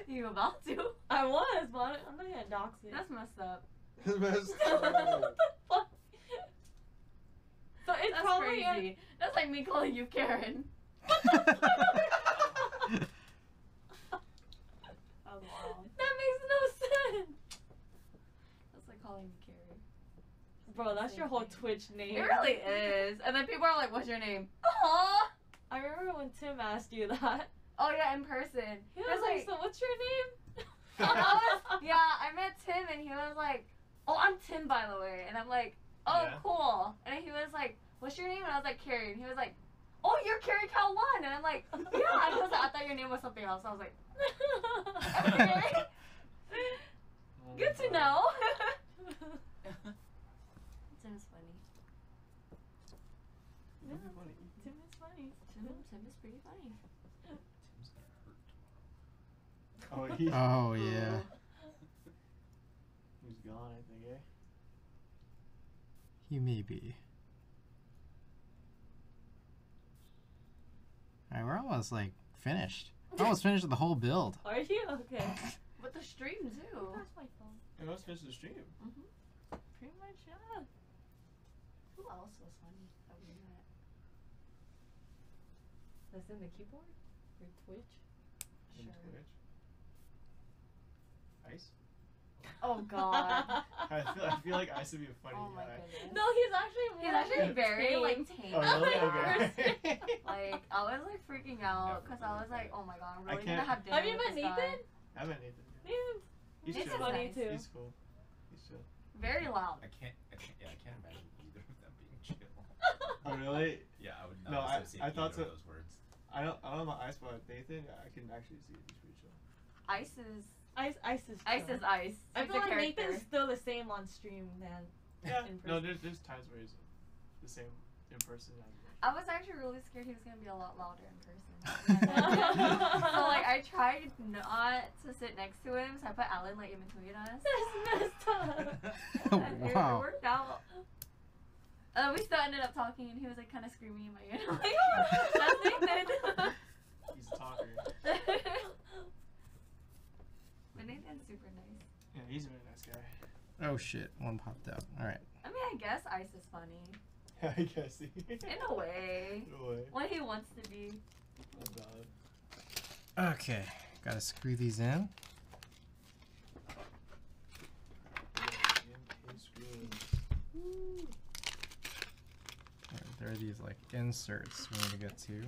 You about to?
I was, but I'm I'm not gonna dox it.
That's messed up.
That's messed up.
what the
up.
fuck? So it's
That's
probably a-
crazy. That's like me calling you Karen.
Oh, wow.
That makes no sense. That's like calling me Carrie.
Bro, that's your whole
thing.
Twitch name.
It really is. And then people are like, "What's your name?" Aww.
I remember when Tim asked you that.
Oh yeah, in person.
He
He
was
was
like,
like,
"So what's your name?"
I was- yeah, I met Tim and he was like, "Oh, I'm Tim by the way," and I'm like, "Oh,
Yeah.
cool." And he was like, "What's your name?" And I was like, "Carrie." And he was like, "Oh, you're Carrie Cal One," and I'm like, "Yeah." And he was like, "I thought your name was something else." I was like, "Okay,
Oh
good to
God.
know." Tim's funny.
Yeah,
That'd funny.
Tim is funny.
Tim, Tim is pretty funny.
Tim's gonna hurt tomorrow.
Oh, he,
oh yeah.
he's gone, I think, eh?
You may be. Alright, we're almost like finished. We're almost finished with the whole build.
Are you okay?
But the stream too.
That's my phone.
And let's finish the stream. Mhm.
Pretty much, yeah.
Who else was funny that we met?
That's in the keyboard or Twitch.
In
Sure.
Twitch. Ice?
Oh God.
I feel, I feel like Ice would be a funny
oh
guy.
goodness.
no, he's actually
He's
more
actually very like tame.
Oh, really?
at
Okay.
Like I was like freaking out because I was like, oh my god, I'm
I
really gonna
can't-
have dinner.
Have you met
this guy.
Nathan?
I haven't Nathan. yet.
Nathan's,
He's
Nathan's
chill.
funny
nice.
too.
He's cool. He's chill.
Very loud.
I can't, I can't, yeah, I can't imagine either of them being chill.
Oh, really?
Yeah, I would
No,
not
I-
associate
I
either
thought
of
so.
those words.
I don't, I don't know about Ice, but Nathan, I can actually see it. He's pretty chill.
Ice is
Ice, Ice is.
ice
chill.
is ice.
I
He's
feel
a
like
character.
Nathan's still the same on stream than.
Yeah.
In
No,
person.
there's there's times where he's the same in person.
I was actually really scared he was gonna be a lot louder in person. so like I tried not to sit next to him, so I put Alan like in between us.
That's messed up.
And it- It
wow.
worked out. Uh, we still ended up talking, and he was like kind of screaming in my ear. I'm like, that's Nathan.
He's a talker.
But Nathan's super nice.
Yeah, he's a really nice guy.
Oh shit, one popped out. All right.
I mean, I guess Ice is funny
Yeah, I guess he.
in a way
In a way.
when he wants to be.
Okay, gotta screw these in. There- There are these like inserts we need to get to.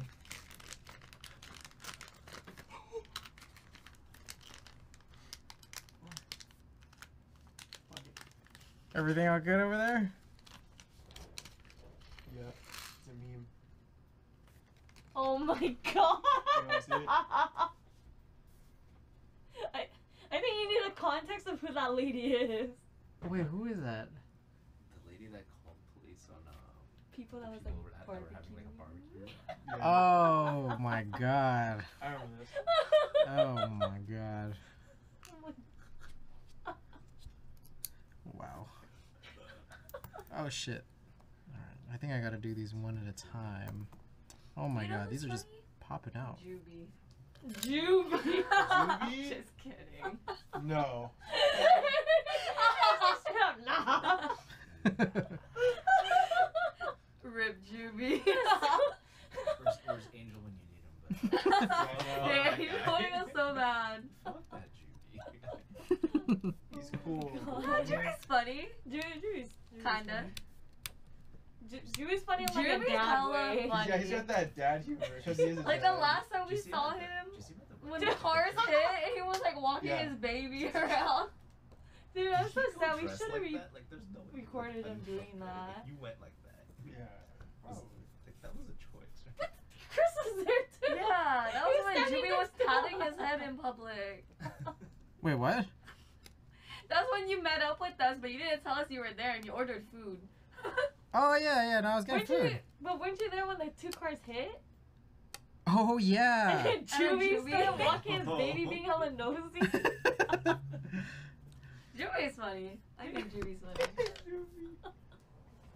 Everything all good over there?
Yeah, it's a meme.
Oh my god.
You wanna see it?
I, I think you need the context of who that lady is.
Wait, who is that?
The lady that called police on uh,
People that was
people
like
were, that were having like a barbecue.
Yeah,
Oh my god.
I remember this.
Oh my god.
Oh my-
Wow. Oh shit. Alright, I think I gotta do these one at a time. Oh my
You know
god, these are just popping out.
Juby.
Juvie.
Juvie?
Just kidding.
No.
nah.
Rip Juby.
Where's, where's Angel when you need him? But
yeah,
that
he's
guy.
holding us so bad.
fuck that Judy.
He's cool.
Oh yeah, Juby's funny.
Juvie, Juvie's
Kinda.
Ju- Juvie's funny in like a dad way.
funny.
Yeah, he's got that dad humor. 'cause he is a
Like
dad.
the last time we
Did you see
saw
him at the-
him,
did you see him at the
when the cars hit and he was like walking
Yeah.
his baby around.
Dude, I'm so
Did he
sad. We should have
like
re-
Like, no
recorded him doing
done
that.
If you went like that.
Yeah. Probably. Oh.
Like, that was a choice. right?
Chris was there too.
Yeah, that was when
standing
Jimmy was patting his head in public.
Wait, what?
That's when you met up with us, but you didn't tell us you were there and you ordered food.
Oh yeah, yeah, no, I was getting
Weren't you, but weren't you there when the two cars hit?
Oh yeah.
then Juvie
Juvie-
started walking his baby being hella nosy.
Juby's funny. I think Juby's funny.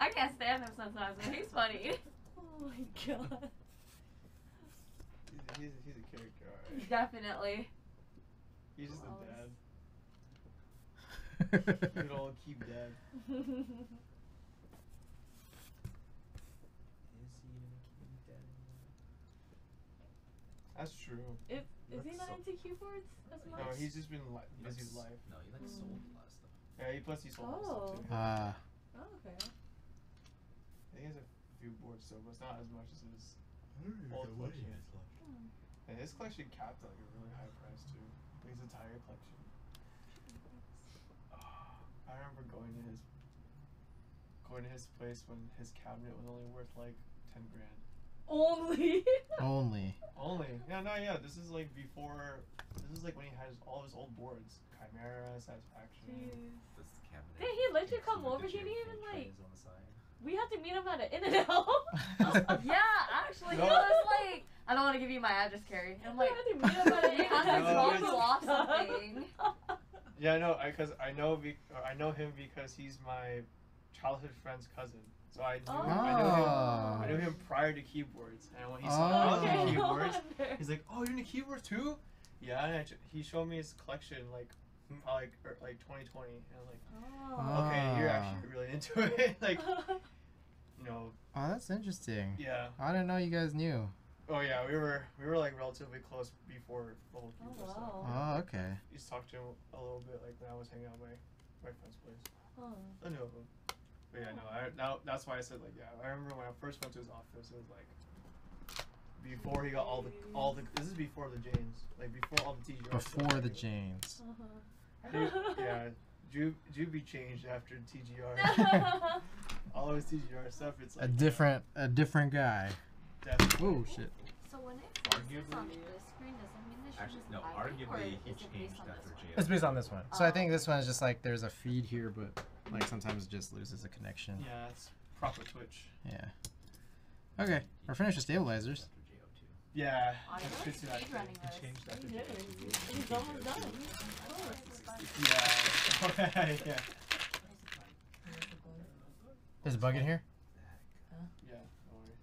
I can't stand him sometimes, but he's funny.
oh my god.
He's, he's, he's a character, alright.
Definitely.
He's just a dad. Good old keep dad.
Is he gonna keep that in
That's true.
is, is he
That's
not
so-
into keyboards as much?
No, he's just been li-
He
busy with life.
No, he like
Mm.
sold a lot of stuff.
Yeah, he plus he sold oh.
Oh.
stuff too.
Ah,
Oh, okay.
I think he has a few boards still, but it's not as much as his old collection. And his collection capped at like a really high price too. Like his entire collection. I remember going to his going to his place when his cabinet was only worth like ten grand.
Only.
only.
Only. Yeah, no, yeah. This is like before. This is like when he had his, all his old boards. Chimera, Satisfaction.
Jeez.
This cabinet.
Did he let you come over? He
the
didn't even, like-
on the side.
We had to meet him at an In and Out.
Yeah, actually, he
No.
was like, I don't want to give you my address, Carrie. And I'm like,
we had to meet him at an
you have to
No,
drop
it's-
something.
Yeah, I know. I because I know be, uh, I know him because he's my childhood friend's cousin. So I knew
Oh.
I knew him.
Oh.
I knew him prior to keyboards, and when he saw
Oh.
keyboards, he's like, "Oh, you're into keyboards too?" Yeah, and I he showed me his collection like probably like, er, like 2020, and I'm like,
Oh.
"Okay, you're
Ah.
actually really into it." like, you know,
Oh, that's interesting.
yeah.
I didn't know you guys knew.
Oh yeah, we were we were like relatively close before the whole
Oh,
keyboard stuff.
wow.
Oh, okay.
Used to talk to him a little bit like when I was hanging out at my my friend's place.
Oh.
I knew of him. But yeah, no, I now that's why I said like yeah. I remember when I first went to his office, it was like before he got all the all the. This is before the Janes, like before all the TGR. stuff.
Before the Janes. Uh-huh.
Ju- yeah, Ju- Juby changed after TGR. all of his TGR stuff, it's like
A different, a different guy.
Definitely.
Oh shit.
So when it freezes on
Arguably-
this screen, does it mean the
Actually, no. Arguably, he
it
changed
on
after
this one?
It's based on this one. So I think
Oh.
this one is just like there's a feed here, but like sometimes it just loses a connection.
Yeah, it's proper Twitch.
Yeah. Okay, we're finished with stabilizers.
After too.
Yeah.
Oh, I
that's
know
good
it's
that
running
He
this.
changed after
He
JO.
He's almost done.
Yeah. Oh, yeah.
There's a bug in here.
Yeah. Don't worry.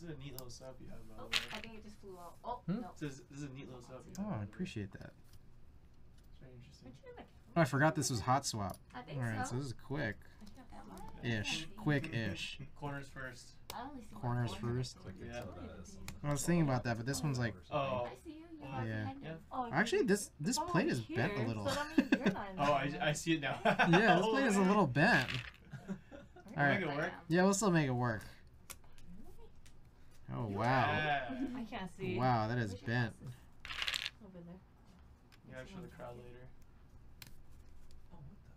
This is a neat little setup you have, by
Oh,
the way.
I think it just flew out. Oh,
Hmm?
no.
This is, this is a neat little setup you
Oh,
have. by
I
the way.
appreciate that.
It's very interesting.
Oh, I forgot this was hot swap.
I think
Alright, so
so.
this is quick ish, Quick ish.
Corners first.
I only see one
Corners
corner.
first.
Quick
Yeah.
I was thinking about that, but this one's like.
Oh.
I see you. You're
Yeah.
behind
Yeah.
me.
Oh,
Actually, this this
Oh,
plate is
here,
bent a little.
So that means you're not in
Oh, I, I see it now.
yeah, this plate is a little bent. Alright.
Make it work.
Yeah, we'll still make it work. Oh wow.
Yeah.
I can't see.
Wow, that is bent.
Over there.
Yeah, I'll show the crowd later.
Oh, what the?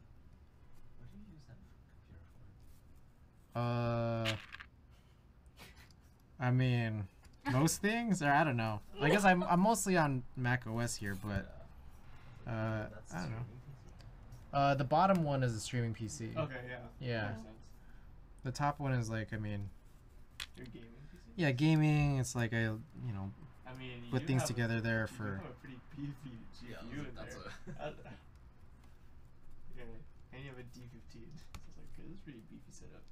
What do you use that computer for?
Uh, I mean, most things, or I don't know. I guess I'm I'm mostly on Mac OS here, but uh, I don't know. Uh, the bottom one is a streaming PC.
Okay, yeah.
Yeah. The top one is like, I mean,
Your gaming PC?
Yeah, gaming. It's like I, you know
I mean, you
put things
have a-
together there
you
for.
have a pretty beefy GPU
Yeah,
in
that's
there.
a-
yeah, and you have a D15. So it's like, okay, this is pretty beefy setup.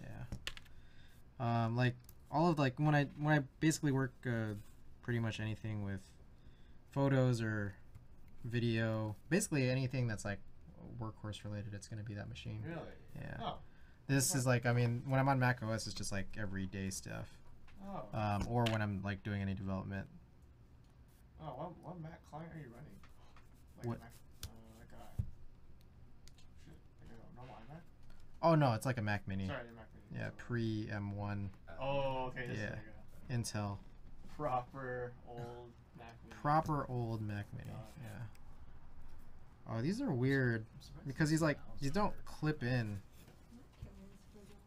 Yeah. Um, like all of like when I when I basically work uh, pretty much anything with photos or video, basically anything that's like workhorse related, it's gonna be that machine.
Really?
Yeah.
Oh.
This is like I mean when I'm on Mac OS, it's just like everyday stuff.
Oh.
Um, or when I'm like doing any development.
oh, what, what Mac client are you running? Like
What?
A Mac, uh, like a. Shit, like a normal iMac?
Oh no, it's like a Mac Mini.
Sorry, Mac Mini.
Yeah, pre M1
Oh, okay. This
Yeah.
is like a
Intel.
proper old Mac Mini.
Proper old Mac Mini. Yeah. Oh, these are weird because these like these don't clip in.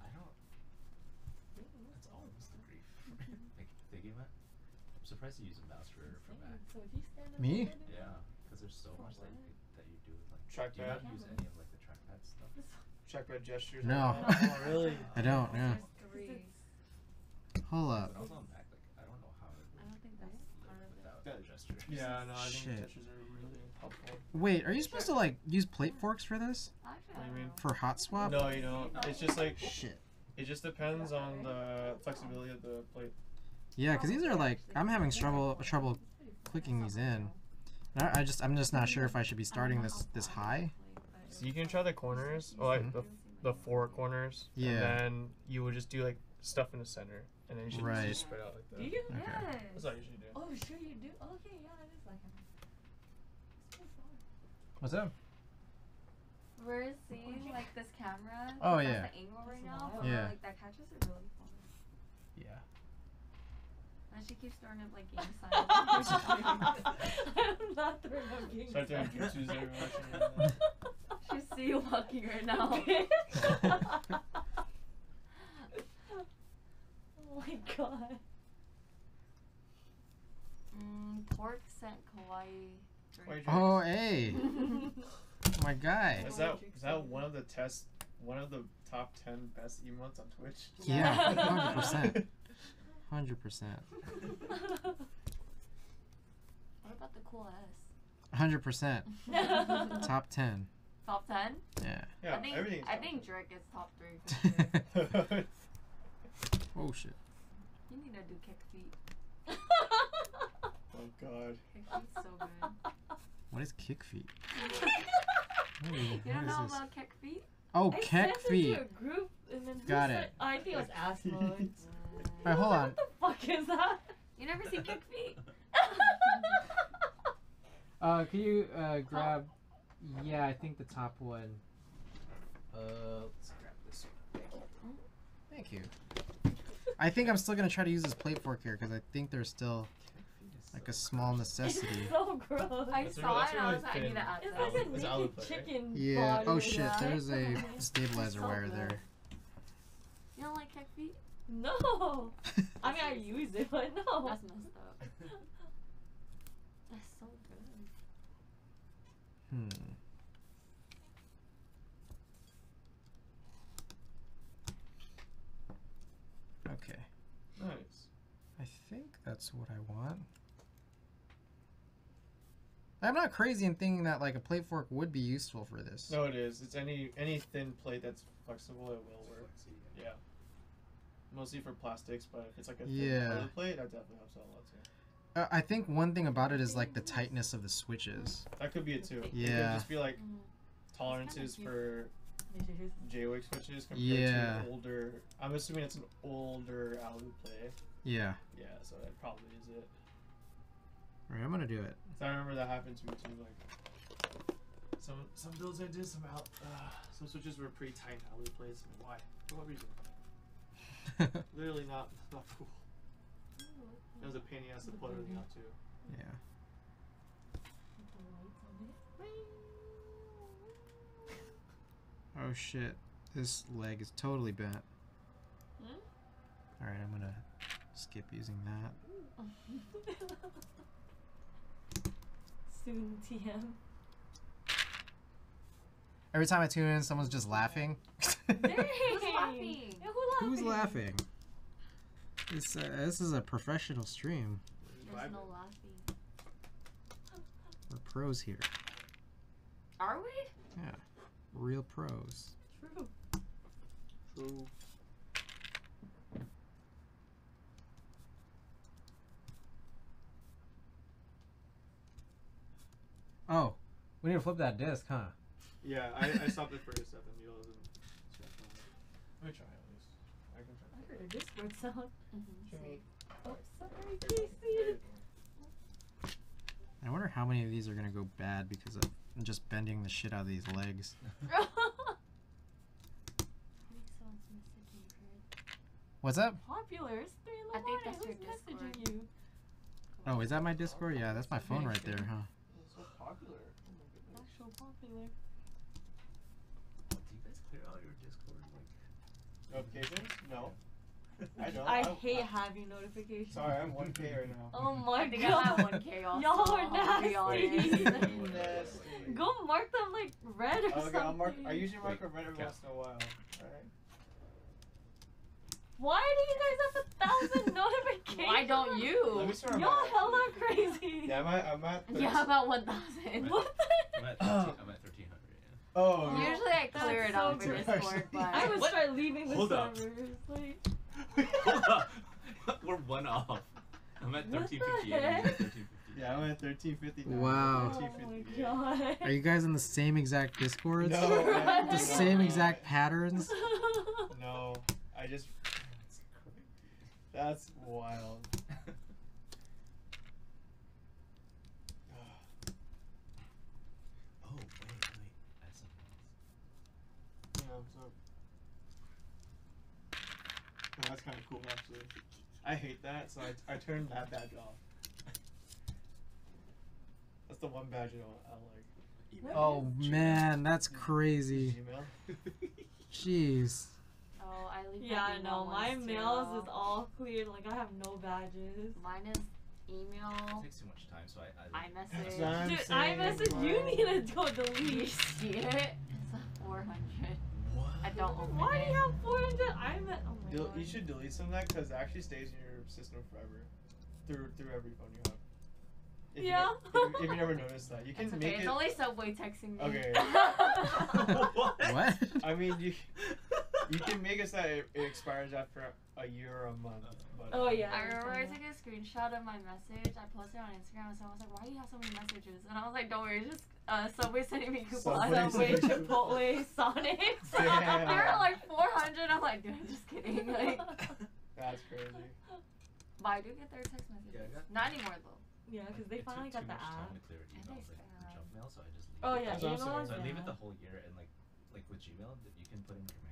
I don't. It's almost a grief. like thinking that. I'm surprised you use a mouse for for Mac.
So if you stand up
Me?
and
Yeah, because there's so much like that you do with like. Do you
Trackpad.
not use any of like the trackpad stuff?
Trackpad gestures.
No.
Oh, really?
I don't. Yeah.
There's three.
Hold up.
When I was on Mac, like I don't know how I would
I don't think that's part
live
of it.
without
That-
gestures.
Yeah, no, I think
Shit.
gestures are really helpful.
Wait, are you supposed to like use plate forks for this?
Actually,
What do
I
you mean?
For hot swap?
No, you don't. it's just like
Shit.
it just depends on the flexibility of the plate.
Yeah, because these are like I'm having trouble trouble clicking these in. I, I just I'm just not sure if I should be starting this this high.
So you can try the corners, or like
Mhm.
the, the four corners,
Yeah.
and then you would just do like stuff in the center, and then you should
Right.
just spread out like that.
Do you?
Okay.
Yes.
That's what I usually do.
Oh, sure you do. Okay, yeah, that is like him. It's.
What's up?
We're seeing like this camera.
Oh, yeah.
The angle right now. But
Yeah.
Like that catches it really fun.
Yeah.
And she keeps throwing up like gang signs.
I'm not throwing up games.
Start doing jutsus everyone.
She see you walking right now.
oh my god.
mm, pork sent kawaii.
Wait,
Oh, hey, my guy.
Is that is that one of the tests? One of the top ten best emotes on Twitch?
Yeah, hundred percent, hundred percent,
What about the cool S?
hundred percent. Top ten.
Top ten?
Yeah.
Yeah,
I think I think Drake is top three. Sure.
oh shit.
you need to do kick feet.
oh god.
Kick feet's so good.
What is kick feet? What is,
You don't know
this?
about kick feet?
Oh,
I
kick feet.
A group and then
Got
said-
it.
Oh, I think it was ass mode.
Alright, hold on.
What the fuck is that?
You never see kick feet?
Uh, can you uh grab? Yeah, I think the top one. Uh, let's grab this one. Thank you. Thank you. I think I'm still gonna try to use this plate fork here because I think there's still like a small necessity.
so gross.
I
That's
saw
really- that's
it and I was like, I need to add
It's
that.
like a naked
olive plate, right?
chicken.
Yeah.
body
Oh shit.
that.
There's a stabilizer
So
wire
good.
there.
You don't like kick feet?
No. I mean, I use it, but no.
That's messed up. That's so good.
Hmm. Okay.
Nice.
I think that's what I want. I'm not crazy in thinking that like a plate fork would be useful for this.
No, it is. It's any any thin plate that's flexible. It will work. Yeah. Mostly for plastics, but if it's like a thin
Yeah.
plate, that definitely helps out a lot too.
Uh, I think one thing about it is like the tightness of the switches.
That could be it too. It
Yeah.
could just be like
Mm.
tolerances for JWICK switches compared
Yeah.
to older. I'm assuming it's an older Alu play.
Yeah.
Yeah, so that probably is it.
Alright, I'm gonna do it.
'Cause I remember that happened to me too. Like some some builds I did, some out, uh, some switches were pretty tight Alu plays. I why? For what reason? Literally not not cool. It was a pain in the ass to plug everything out too.
yeah. Oh shit. This leg is totally bent.
Hmm?
Alright, I'm gonna skip using that.
Soon TM.
Every time I tune in, someone's just laughing.
Who's laughing?
Yeah, who
Who's laughing? This, uh, this is a professional stream.
There's no laughing.
We're pros here.
Are we?
Yeah. Real pros.
True.
True.
Oh, we need to flip that disc, huh?
Yeah, I, I stopped it for a second. You know, Let me try at least. I can try.
I heard a Discord sound.
Mm-hmm.
Sure.
Oh, sorry, Casey.
I wonder how many of these are gonna go bad because of just bending the shit out of these legs. What's up?
Popular. It's three in the
I think
morning.
that's your
Who's
Discord.
messaging you?
Oh, is that my Discord? Yeah, that's my phone right there, huh?
It's so popular. Oh my.
Actual popular.
Do you guys clear out your Discord? Like,
Notifications? No. I don't.
I
I-
hate having notifications.
Sorry, I'm 1K right now.
Oh my
I think
god.
I have 1K also.
Y'all are
I'll be
nasty.
honest.
Nasty.
Go mark them like red or oh,
Okay,
something.
I'll mark. I usually mark
Wait,
a red every
yeah.
once in a while. Alright.
Why do you guys have a thousand notifications?
Why don't
Let me
you?
see where I'm
Y'all hella crazy.
Yeah, I'm at. I'm at.
Yeah, about 1,000.
What
I'm
the?
at 13, I'm at 1300. Yeah.
Oh.
Usually I
That's
clear it
so
out for
true.
Discord, but
I would
What?
start leaving the
Hold up.
Like,
Hold up. We're one off. I'm at 1358. I'm
heck?
at 1350.
Yeah, I'm at 1350 now.
Wow.
oh my god.
Are you guys in the same exact Discords?
No,
Right.
The same exact patterns?
No, I just. That's wild.
oh, wait, wait. That's something else.
Yeah, so. Oh, that's kind of cool, actually. I hate that, so I, I turned that badge off. That's the one badge I don't I like.
Oh man, that's crazy.
Gmail.
Jeez.
oh, I leave.
yeah,
my
I
email.
My mails
too.
is all cleared. Like, I have no badges.
Mine is email,
It takes too much time, so I. I
iMessage.
what I'm
Dude,
saying,
iMessage, you need to go
You
delete.
see it? It's a 400.
what?
I don't open
Why do you have 400 iMessage? Oh my
Del-
god.
you should delete some of that because it actually stays in your system forever, through through every phone you have. If you
Yeah.
ne- if, if you never noticed that, you can
It's okay.
make
It's
it.
only Subway texting me.
Okay.
what?
What?
I mean, you you can make it so that it, it expires after a year or a month. But,
Oh, yeah.
I remember I took a screenshot of my message. I posted it on Instagram, and someone was like, "Why do you have so many messages?" And I was like, "Don't worry, it's just uh, Subway sending me coupons."
Subway
Subway,
sending-
Chipotle, Sonic.
Damn.
they were like 400. I'm like, dude, I'm just kidding. Like,
That's crazy.
but I do get their text messages.
Yeah, I
Not anymore though.
yeah, because they finally got the
much
app.
to
And they
like
spam.
mail, so I just leave
Oh
it.
yeah,
That's what I'm
emails.
So I leave it the whole year, and like, like with Gmail, you can put in commands like in the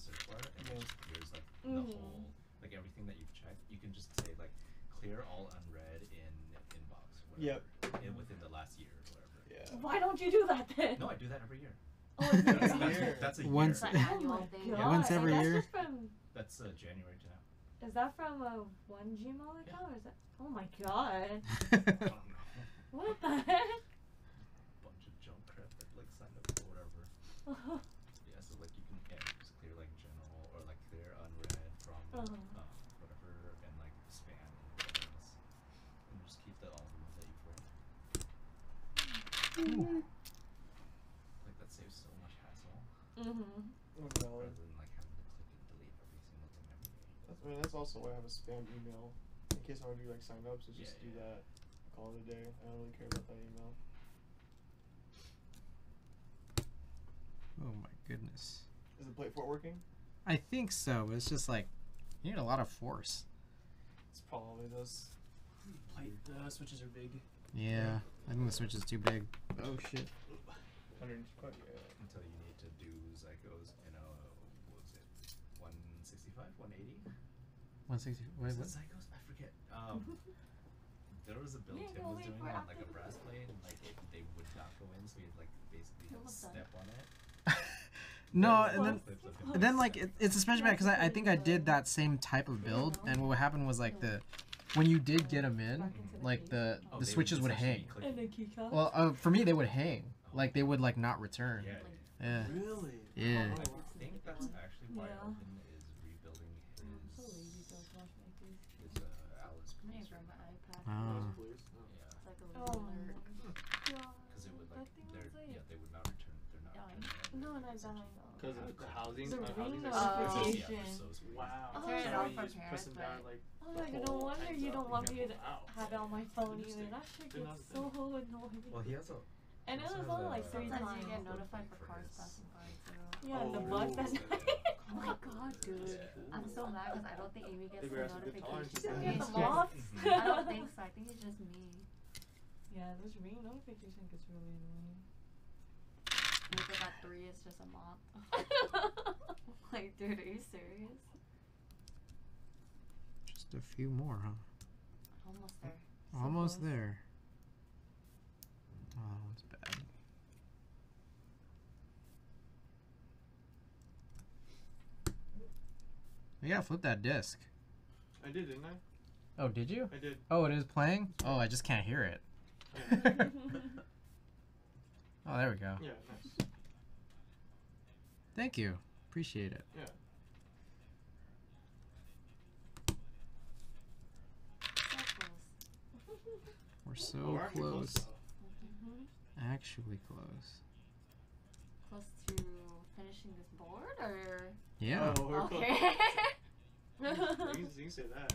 search bar, and it
Yeah.
just clears like the
Mhm.
whole, like everything that you've checked. You can just say like, clear all unread in inbox,
Yep.
whatever, in, within the last year or whatever.
Yeah.
Why don't you do that then?
No, I do that every year.
Oh,
That's,
every
that's,
year.
that's a
Once-
year.
It's an
Oh
annual thing.
god.
Once every
that's
year?
Just from,
That's uh, January to now.
is that from a one Gmail account or is that? Oh my god.
I don't know.
What the heck?
Bunch of junk crap that like signed up for whatever. Yeah, so like you can yeah, just clear like general or like clear unread from
Uh-huh.
Uh, whatever and like spam and whatever else. And just keep the all the ones that you've read. Like that saves so much hassle
mm-hmm.
Oh, no.
rather than like having to click and delete every single thing every day.
That's, I mean, that's also why I have a spam email in case I want to do like sign ups, let's just
Yeah,
do
yeah.
that. Call it a day. I don't really care about that email.
Oh my goodness.
Is the plate fork working?
I think so. but It's just like you need a lot of force.
It's probably those plate uh, switches are big.
Yeah, I think the switch is too big. Oh shit.
Hundred quite yeah.
Until you need to do Zycos in a what was it? One sixty five, one eighty?
160. Wait,
Was
what?
it Zycos? I forget. Um there was a build
Yeah,
Tim was doing
for
on like a brass
break.
plate and like it, they would not go in so you'd like basically have to
Almost
step on it.
no, and then
clips of him
and then like
step.
it, it's especially bad because I, I think I did that same type of build, and what happened was like the when you did get them in, like the
Oh,
the
they
switches would
essentially
hang.
click-
And the keycap.
Well, uh, for me they would hang, like they would like not return.
Yeah,
Yeah.
Really?
Yeah.
I think that's actually why
Yeah.
Alvin is rebuilding his
does watch my face.
his uh, Alice
I'm gonna
piece
grab
right
my
now.
iPad.
Ah.
Please. No.
Yeah,
It's like a
Oh
little
my
alert.
because it would
That
like they're yeah they would not return. They're not.
Yeah, I-
returning it.
No, no,
They're
no, no.
Because of the housing.
The
uh,
ring
housing
Uh,
notification.
Yeah, so sweet.
Wow.
Oh,
so
yeah.
you
Off for
press them down like.
Oh,
the
like, no wonder you don't
and
want me
have
to have it on my phone
Interesting.
either. That shit
Didn't
gets so annoying.
Well, he has a.
and it was
has
only like three
Sometimes
times.
you get notified for
for
cars passing by too.
Yeah, and the
Oh,
bus at night.
Oh my god, dude. I'm so mad because I don't think Amy gets the
I should get tolerance
notifications.
to
You
that.
get
It's
the
just- I don't think so. I think it's just me.
Yeah, this ring notification gets really annoying.
Wake up at three, it's just a moth. like, dude, are you serious?
Just a few more, huh?
Almost there.
So
Almost
close.
there. Oh, that one's bad. Yeah, flip that disc.
I did, didn't I?
Oh, did you?
I did.
Oh, it is playing? Oh, I just can't hear it.
Yeah.
Oh, there we go.
yeah, nice.
Thank you. Appreciate it.
Yeah.
We're so
Oh, we're
close.
though.
Mhm.
Actually close.
Close to finishing this board, or
Yeah.
Oh, we're close.
okay.
You you can say that.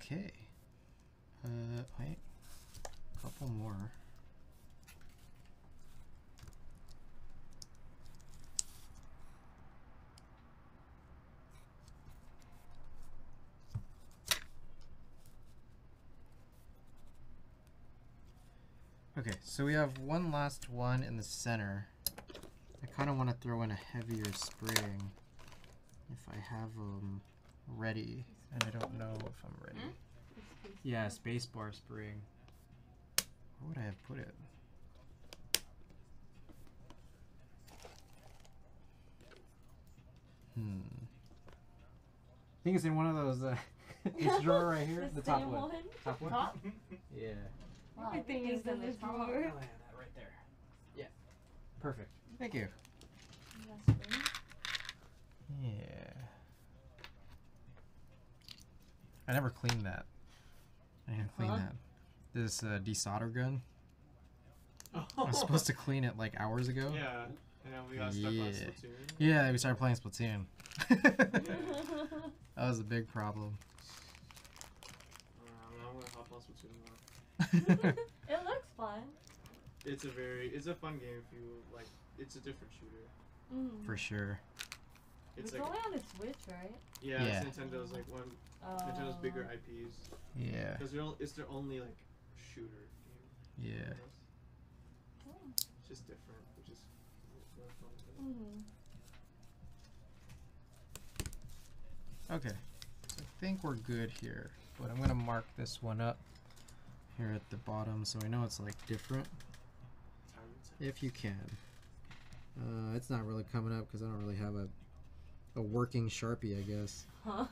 Okay. Uh, wait. Couple more. Okay, so we have one last one in the center. I kind of want to throw in a heavier spring if I have them ready, and I don't know if I'm ready.
Hmm?
Yeah, spacebar spring. Where would I have put it? Hmm. I think it's in one of those. Uh, this drawer right here, the, top
same
one.
one.
Top one.
Top?
Yeah.
Wow, I
Everything
think
is
it's
in
the
this
top.
Oh
drawer.
yeah, that right there. Yeah. Perfect. Thank you. Yeah. I never cleaned that. I didn't clean
Huh?
that. This uh, desolder gun. I
Oh.
was supposed to clean it like hours ago.
Yeah, and then we got stuck on
Yeah.
Splatoon.
Yeah, we started playing Splatoon. that was a big problem.
I'm gonna hop on Splatoon more.
it looks fun.
It's a very, it's a fun game if you like. It's a different shooter.
Mm.
For sure.
It's
It's like,
only on the Switch, right?
yeah,
Yeah.
It's Nintendo's like one, Nintendo's bigger IPs.
Yeah.
Because they're, it's their only like shooter game.
Yeah.
It's just different, which is more fun.
Mm.
Okay. So I think we're good here. But I'm gonna mark this one up here at the bottom so I know it's like different. If you can. Uh, it's not really coming up because I don't really have a a working Sharpie, I guess.
Huh?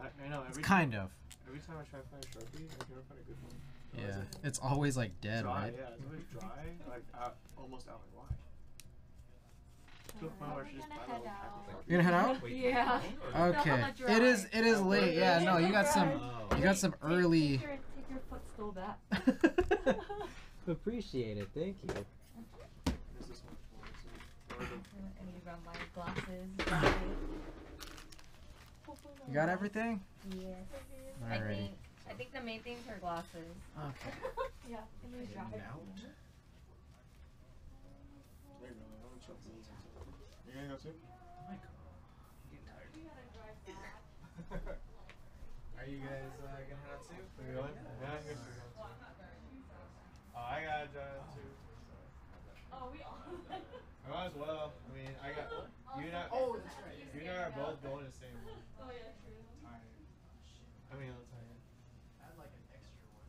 I, I know
It's
every
kind of.
every time I try to find a sharpie, I can never find a good one. Why is
Yeah.
it?
It's always like dead,
dry,
right?
Yeah, it's always dry. Like out, almost out. Like why? To a point where she
We're gonna head out.
You're gonna head out?
Wait,
Yeah.
Okay. It is.
drive.
It is
Oh,
late. Yeah. No, you got some. You got some early.
Take your, take your footstool back.
Appreciate it. Thank you.
Is this one for? Is it- or the-
I need to grab my glasses. jacket.
You got everything?
Yes. I think. I think the main thing's her glasses.
Okay.
yeah. In the drive.
There you go. I wanna check these. You gonna go too?
I might. I'm getting tired.
Are you guys uh, gonna head out too?
You going? Yeah, I guess you're going too. Oh, I got uh, too.
Oh, we all.
I might as well. I mean, I got you and I.
Oh, that's right.
You and I are both going the same
Oh yeah, true.
time. I mean, I'll tell you.
I'd like an extra one.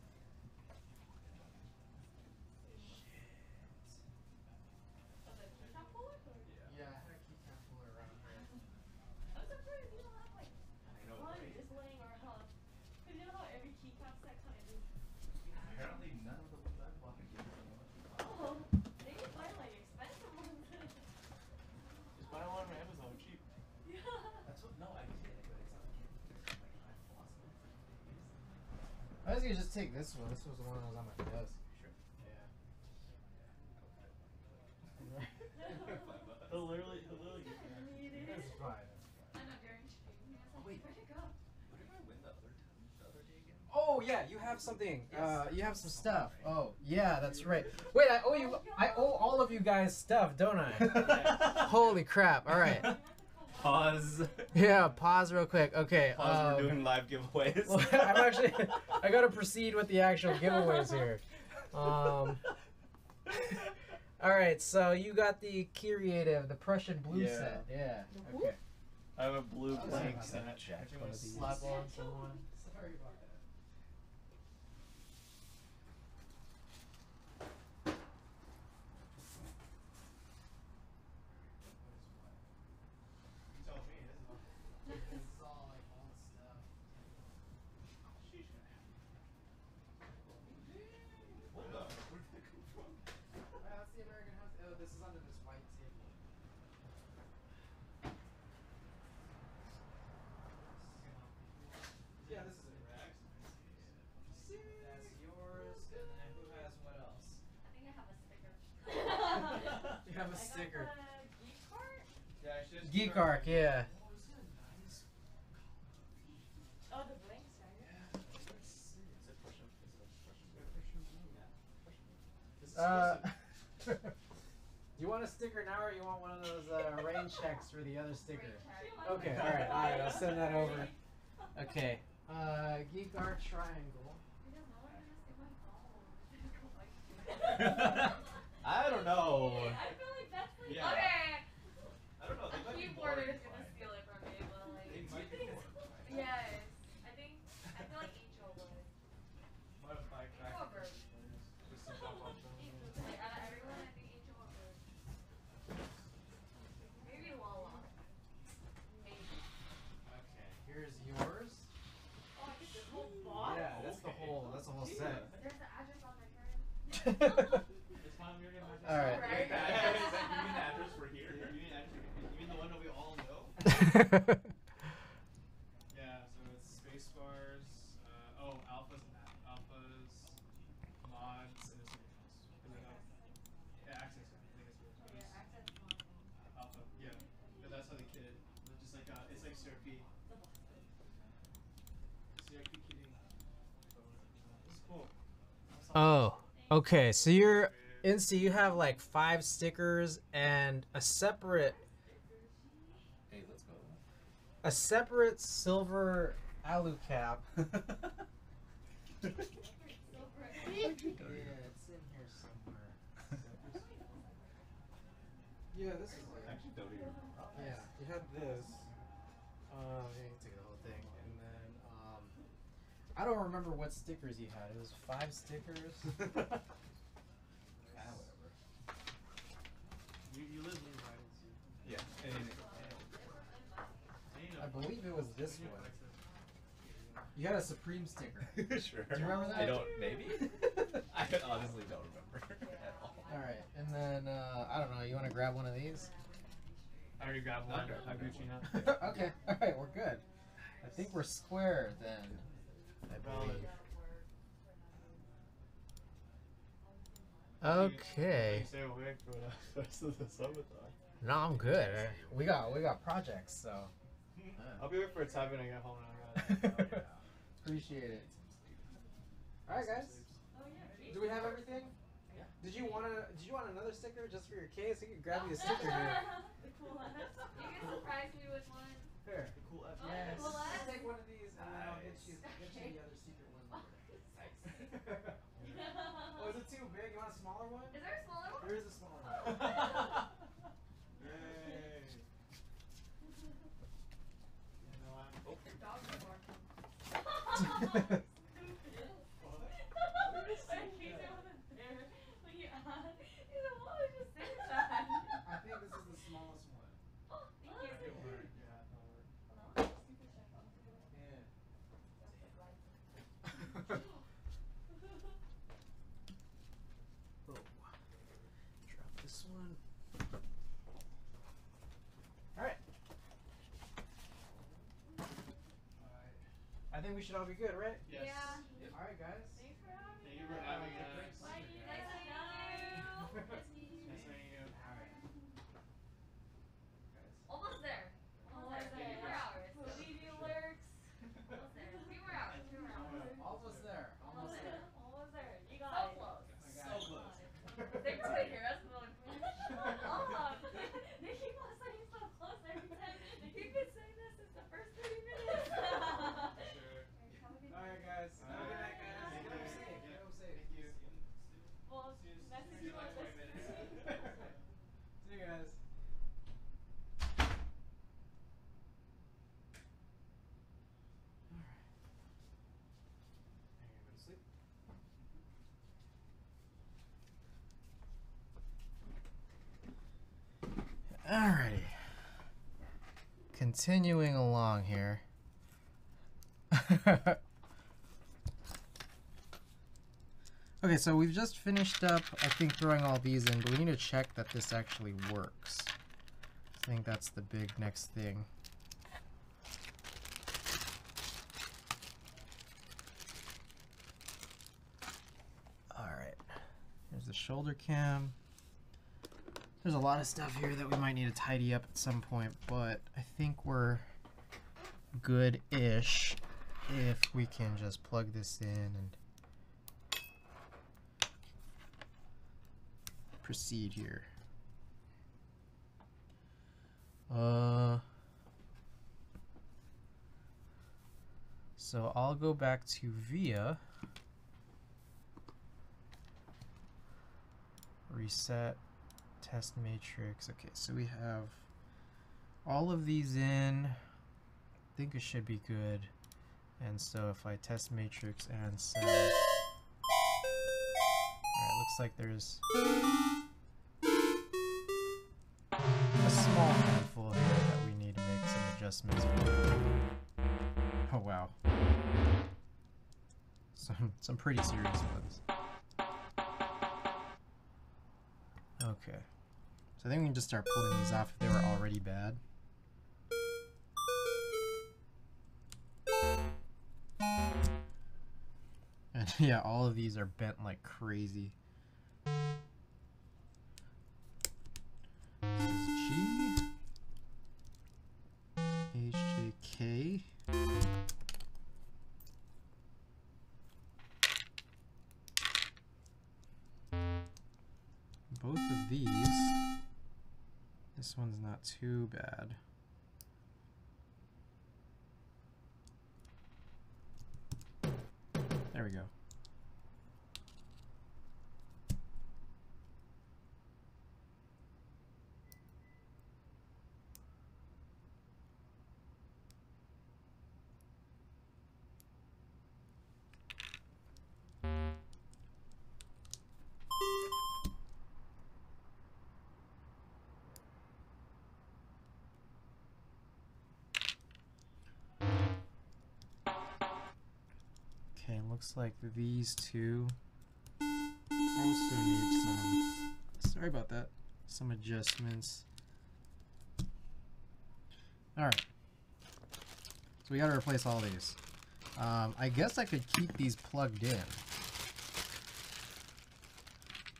Was it key cap full or?
Yeah, I had a key cap puller around here.
I'm surprised you don't have like
I know,
one
right?
just laying around. Cause you know how every key cap set kind of just.
Apparently, none of the ones I bought are getting
Oh, they can find like expensive ones.
Just buy one on Amazon cheap.
yeah.
That's what. No, I did, but it's not getting. Like I lost them for days.
I just take this one. This was the one that was on my desk.
Sure.
Yeah.
He'll literally, he'll literally get there.
That's fine.
I know Darren cheated me. I was like,
wait.
where'd it go?
What did I win the other time? The other day again?
Oh yeah, you have something.
Yes.
Uh, you have some stuff. Oh yeah, that's right. Wait, I owe you. I owe all of you guys stuff, don't I? Holy crap! All right.
Pause.
Yeah. Pause real quick. Okay.
Pause.
um,
we're doing live giveaways.
well, I'm actually. I gotta proceed with the actual giveaways here. Um. All right, so you got the Creative, the Prussian blue
Yeah.
set. Yeah.
who?
Okay.
I have a blue blank set.
about
If you
one
wanna
of these.
slap on someone.
Sorry about that.
You tell me. This is
This is all like all the stuff.
What the? Where did that come from?
that's the American House. Oh, this is under this white table. Yeah, this is it. That's yours, and then who has what else?
I think I have a sticker.
You have a
I got
sticker.
the geek cart.
Yeah, it's just.
Geek Arc, yeah.
Oh, the blanks, right?
Is it Prussian? Is it Prussian?
This is
Uh, do you want a sticker now, or you want one of those uh, rain checks for the other sticker? Okay, all right, all right. I'll send that over. Okay. Uh, Geek Art Triangle.
You don't know I'm gonna stick my phone.
I don't know.
I feel like that's like
Yeah.
Okay.
all
know? Yeah. So it's space bars. Uh, oh, alphas and a- alphas, mods, and there's something else. Is it alpha? Yeah, access. I think it's what it is.
Yeah, access one.
Alpha. Yeah. But that's how they kit it. It's just like uh, it's like CRP. CRP kitting. It's cool.
oh, okay. So you're Insta. You have like five stickers and a separate,
Hey,
a separate silver alu cap. Yeah, it's in here somewhere. yeah, this is like.
Actually, don't even. Oh,
Yeah, you had this. Uh, yeah, you take the whole thing, and then um, I don't remember what stickers you had. It was five stickers.
Ah, whatever.
You, you live near Ryan's. You,
Yeah. And,
you
I believe it was this one. You had a Supreme sticker.
sure.
Do you remember that?
I don't. Maybe. I honestly don't remember at all.
All right, and then uh, I don't know. You want to grab one of these?
I already grabbed one.
Okay.
I'm Gucci now.
okay, alright, we're good. I think we're square then. I believe. Okay.
You stay awake for the rest of the summertime.
No, I'm good. We got we got projects, so
I'll be awake for a time when I get home and I got it.
appreciate it. Alright guys. Do we have everything?
Yeah.
Did you want to? Did you want another sticker just for your case? You can grab me a sticker here.
You can surprise me with one.
Here.
The cool F.
Oh, yes.
Well,
Just
that's-
take one of these and then I'll get you get you the other secret one. later. oh, is it too big? You want a smaller one?
Is there a smaller one?
There is a smaller one.
Yay. You know, I'm. Oh.
Dogs are barking.
I think this is the smallest one.
Yeah, that'll work.
Yeah. oh. Drop this one. Alright. I think we should all be good, right?
Yes.
Yeah.
Alright, guys.
Thanks for having
Thank you for having us.
Bye. Nice to meet you.
Nice meeting you.
Almost there. Almost there. Two more hours. Almost there. Two more hours. Two more hours.
Almost there. Almost there.
Almost there. You
got
so
it.
close.
So close.
They probably hear us going.
Oh, they keep on saying so close every time. You've been saying this since the first 30 minutes.
Sure.
Alright, guys. Have a good night, guys.
Thank
Get home
you.
safe. Get home safe.
Thank you.
well,
See you-
message
see you
you
in
on
like 20
this.
minutes.
See you guys. Alrighty. Continuing along here. okay, so we've just finished up, I think, throwing all these in, but we need to check that this actually works. I think that's the big next thing. Alright. Here's the shoulder cam. There's a lot of stuff here that we might need to tidy up at some point, but I think we're good-ish if we can just plug this in and proceed here. Uh, so I'll go back to VIA. Reset test matrix. Okay, so we have all of these in. I think it should be good. And so if I test matrix and set. Alright, looks like there's small handful here that we need to make some adjustments for. Oh wow. Some some pretty serious ones. Okay. So I think we can just start pulling these off if they were already bad. And yeah, all of these are bent like crazy. Too bad. Looks like these two also need some. Sorry about that. Some adjustments. All right. So we got to replace all these. Um, I guess I could keep these plugged in.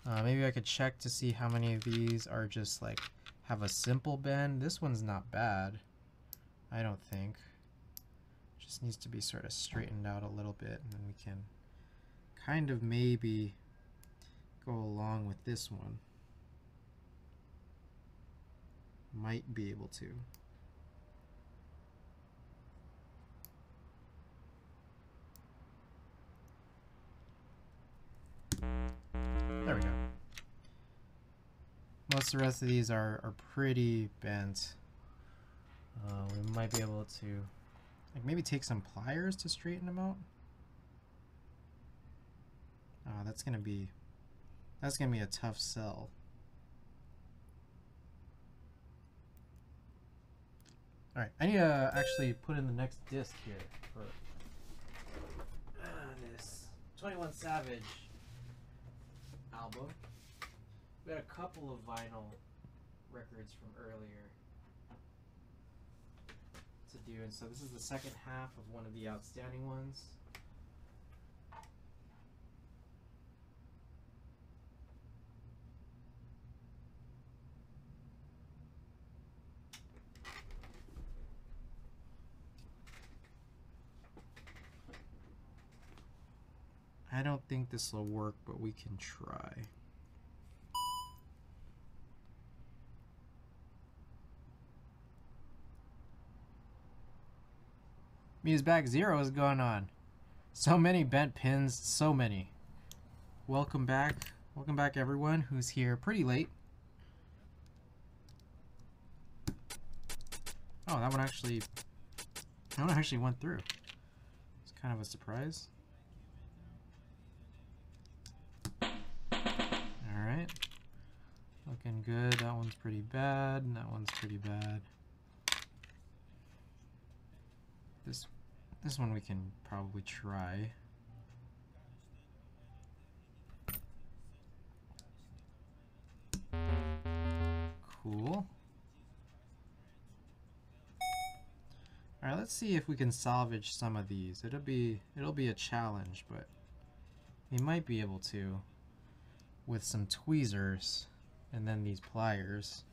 Uh, maybe I could check to see how many of these are just like have a simple bend. This one's not bad. I don't think. Just needs to be sort of straightened out a little bit and then we can kind of maybe go along with this one. Might be able to. There we go. Most of the rest of these are, are pretty bent. Uh, we might be able to like maybe take some pliers to straighten them out. Oh, that's gonna be that's gonna be a tough sell. All right, I need to actually put in the next disc here for uh, this 21 Savage album. We had a couple of vinyl records from earlier to do, and so this is the second half of one of the outstanding ones. I don't think this will work, but we can try. Muse back zero is going on. So many bent pins, so many. Welcome back. Welcome back everyone who's here pretty late. Oh, that one actually that one actually went through. It's kind of a surprise. Alright. Looking good. That one's pretty bad. And that one's pretty bad. This this one we can probably try. Cool. Alright, let's see if we can salvage some of these. It'll be it'll be a challenge, but we might be able to with some tweezers and then these pliers.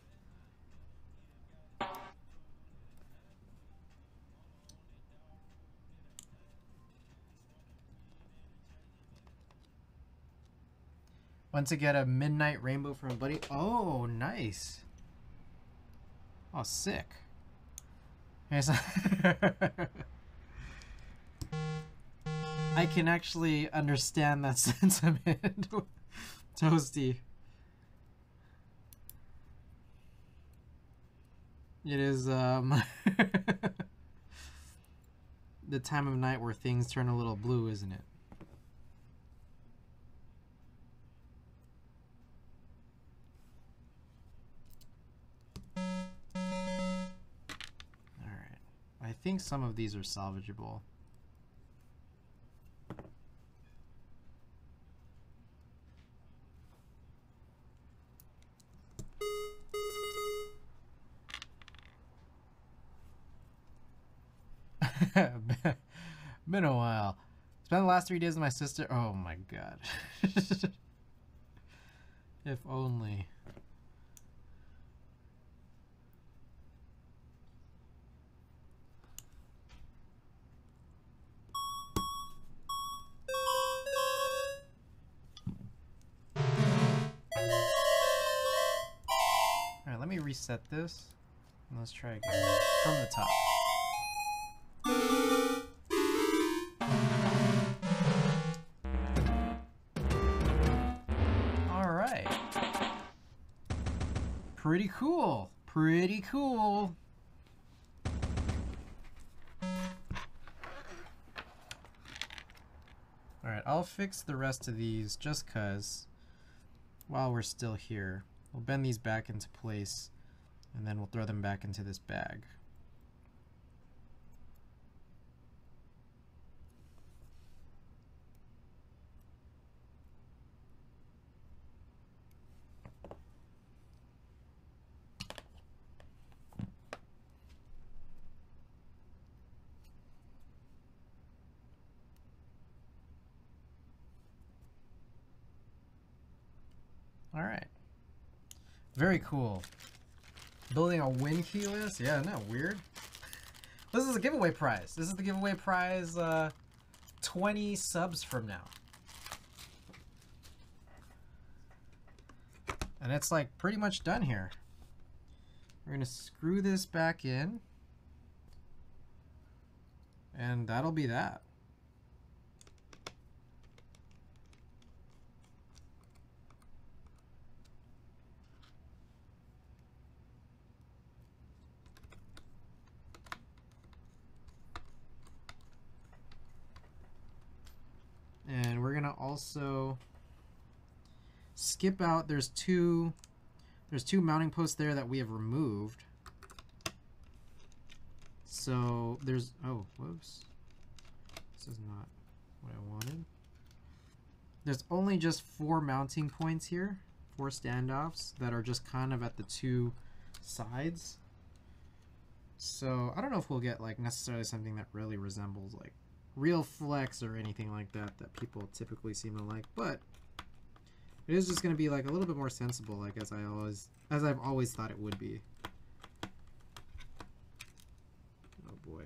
Want to get a midnight rainbow from a buddy? Oh, nice. Oh, sick. Here's I can actually understand that sentiment. Toasty. It is um the time of night where things turn a little blue, isn't it? I think some of these are salvageable. Been a while. Spent the last three days with my sister. Oh my god. if only. Me reset this. And let's try again. From the top. Alright. Pretty cool. Pretty cool. Alright, I'll fix the rest of these just cuz while we're still here. We'll bend these back into place and then we'll throw them back into this bag. All right. Very cool. Building a winkeyless? Yeah, isn't that weird? This is a giveaway prize. This is the giveaway prize uh, 20 subs from now. And it's like pretty much done here. We're to screw this back in. And that'll be that. And we're gonna also skip out, there's two, there's two mounting posts there that we have removed. So there's, oh, whoops. This is not what I wanted. There's only just four mounting points here, four standoffs that are just kind of at the two sides. So I don't know if we'll get like necessarily something that really resembles like real flex or anything like that that people typically seem to like, but it is just going to be like a little bit more sensible, like as I always, as I've always thought it would be. Oh boy.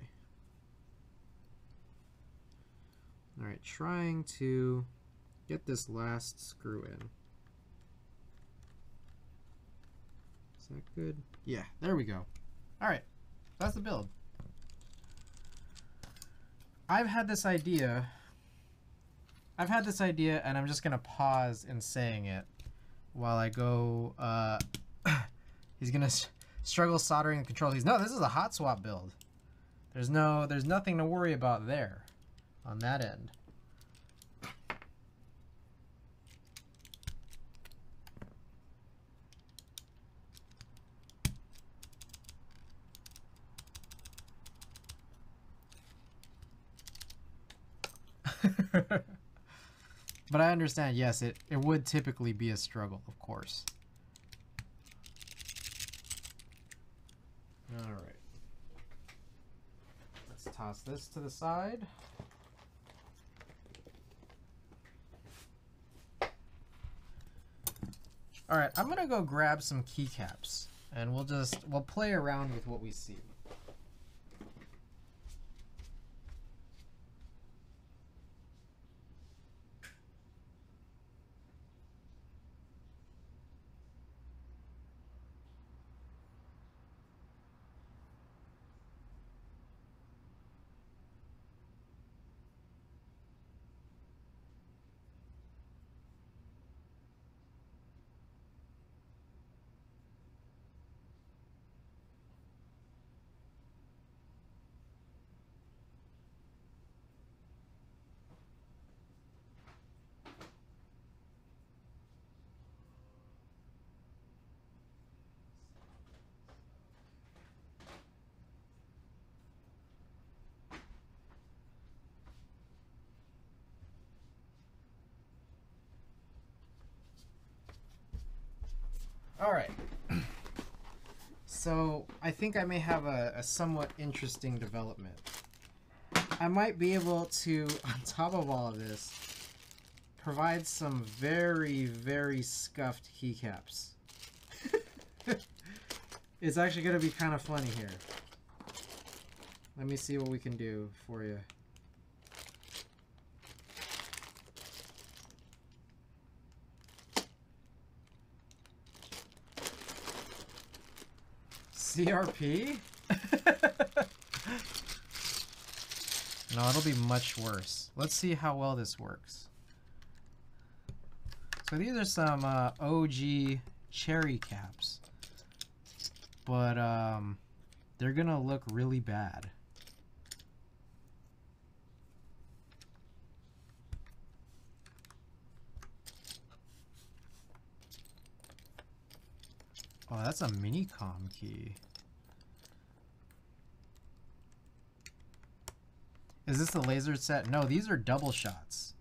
All right, trying to get this last screw in. Is that good? Yeah, there we go. All right, that's the build. I've had this idea. I've had this idea, and I'm just gonna pause in saying it while I go. Uh, he's gonna struggle soldering the controls. He's no. This is a hot swap build. There's no. There's nothing to worry about there, on that end. but I understand, yes, it, it would typically be a struggle, of course. Alright. Let's toss this to the side. Alright, I'm gonna go grab some keycaps and we'll just we'll play around with what we see. All right. So I think I may have a, a somewhat interesting development. I might be able to, on top of all of this, provide some very, very scuffed keycaps. it's actually going to be kind of funny here. Let me see what we can do for you. CRP? no, it'll be much worse. Let's see how well this works. So these are some uh, OG cherry caps. But um, they're gonna look really bad. Oh, that's a minicom key. Is this the laser set? No, these are double shots.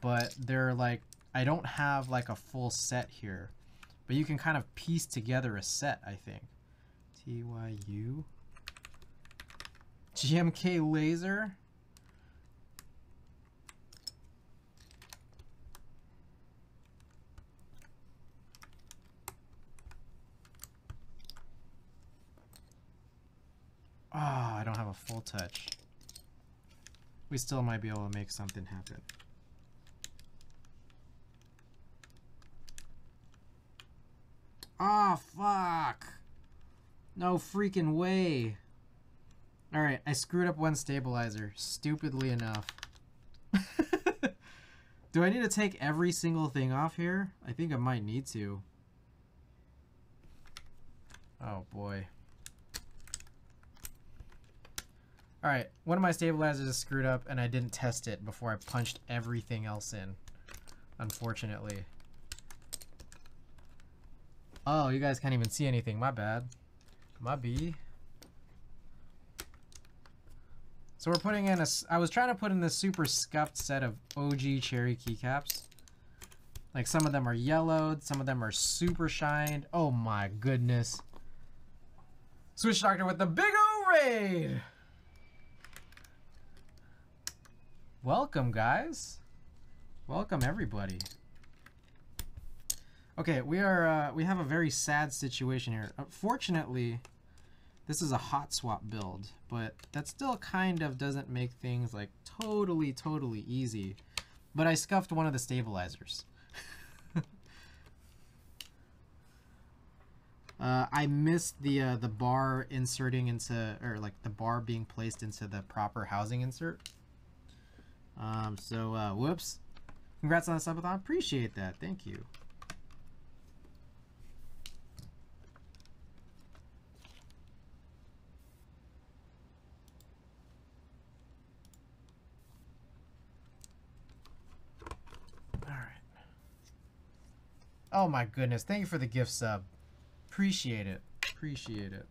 But they're like, I don't have like a full set here. But you can kind of piece together a set, I think. TYU. GMK laser. A full touch. We still might be able to make something happen. Ah, fuck. No freaking way. Alright, I screwed up one stabilizer, stupidly enough. Do I need to take every single thing off here? I think I might need to. Oh boy. Alright, one of my stabilizers is screwed up and I didn't test it before I punched everything else in. Unfortunately. Oh, you guys can't even see anything. My bad. My B. So we're putting in a... I was trying to put in this super scuffed set of OG cherry keycaps. Like some of them are yellowed, some of them are super shined. Oh my goodness. Switch Doctor with the big O raid! Welcome, guys. Welcome, everybody. Okay, we are uh, we have a very sad situation here. Uh, fortunately, this is a hot swap build, but that still kind of doesn't make things like totally, totally easy. But I scuffed one of the stabilizers. uh, I missed the uh, the bar inserting into, or like the bar being placed into the proper housing insert. Um, so, uh, whoops. Congrats on the subathon. Appreciate that. Thank you. All right. Oh my goodness. Thank you for the gift sub. Appreciate it. Appreciate it.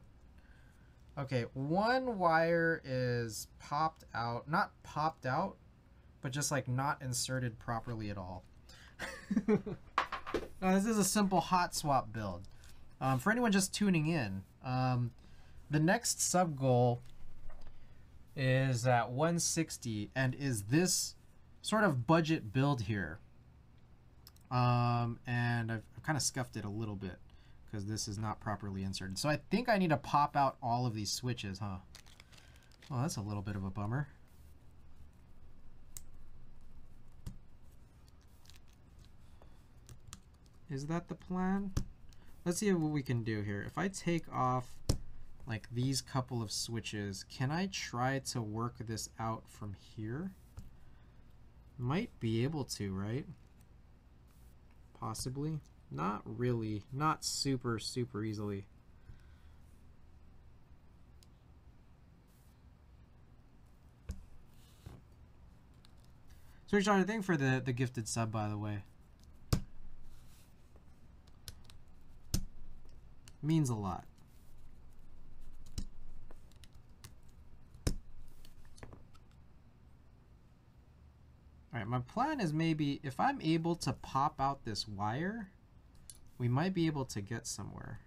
Okay, one wire is popped out. Not popped out, but just like not inserted properly at all. now, this is a simple hot swap build. Um, for anyone just tuning in, um, the next sub goal is at 160 and is this sort of budget build here. Um, and I've, I've kind of scuffed it a little bit because this is not properly inserted. So I think I need to pop out all of these switches, huh? Well, that's a little bit of a bummer. Is that the plan? Let's see what we can do here. If I take off like these couple of switches, can I try to work this out from here? Might be able to, right? Possibly. Not really. Not super, super easily. So, Richard, thank you for the, the gifted sub, by the way. Means a lot. Alright, my plan is maybe if I'm able to pop out this wire, we might be able to get somewhere.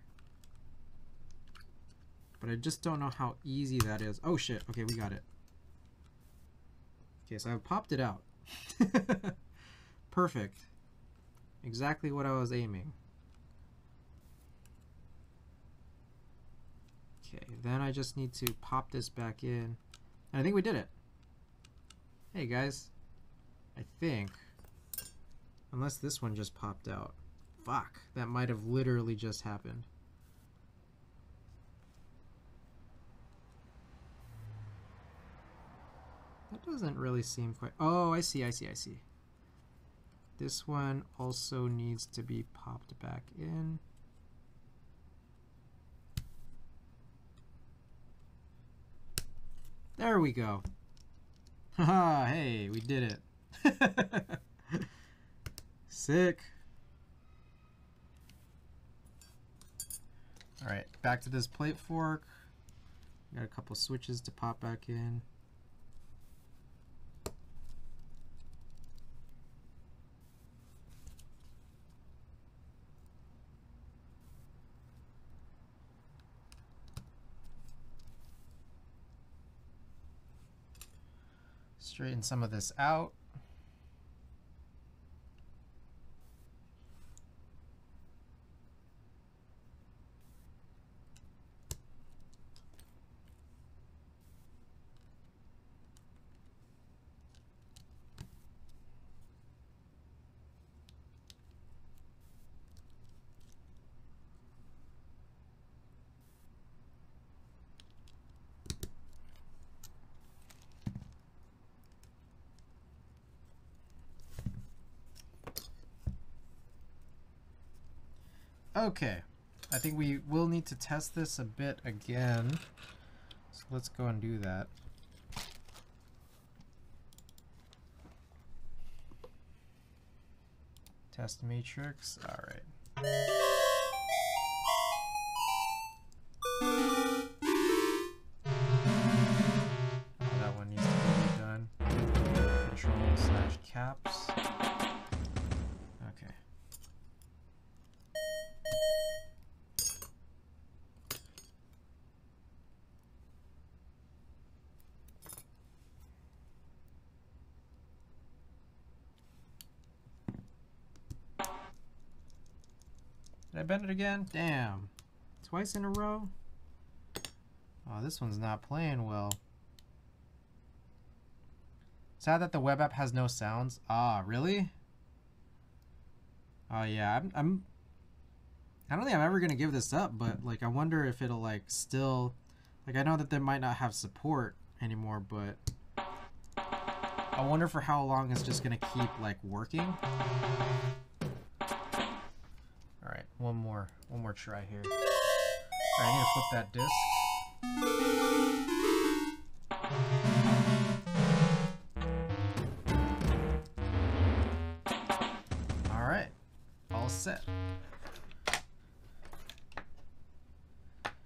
But I just don't know how easy that is. Oh shit, okay, we got it. Okay, so I've popped it out. Perfect. Exactly what I was aiming. Okay, then I just need to pop this back in. And I think we did it. Hey guys. I think. Unless this one just popped out. Fuck, that might have literally just happened. That doesn't really seem quite... Oh, I see, I see, I see. This one also needs to be popped back in. There we go. Haha, hey, we did it. Sick. Alright, back to this plate fork. Got a couple switches to pop back in. Straighten some of this out. Okay. I think we will need to test this a bit again. So let's go and do that. Test matrix. All right. Again? Damn. Twice in a row? Oh, this one's not playing well. Sad that the web app has no sounds. Ah, really? Oh yeah, I'm, I'm I don't think I'm ever gonna give this up, but like I wonder if it'll like still like I know that they might not have support anymore, but I wonder for how long it's just gonna keep like working. One more one more try here. Alright, I need to flip that disc. Alright. All set.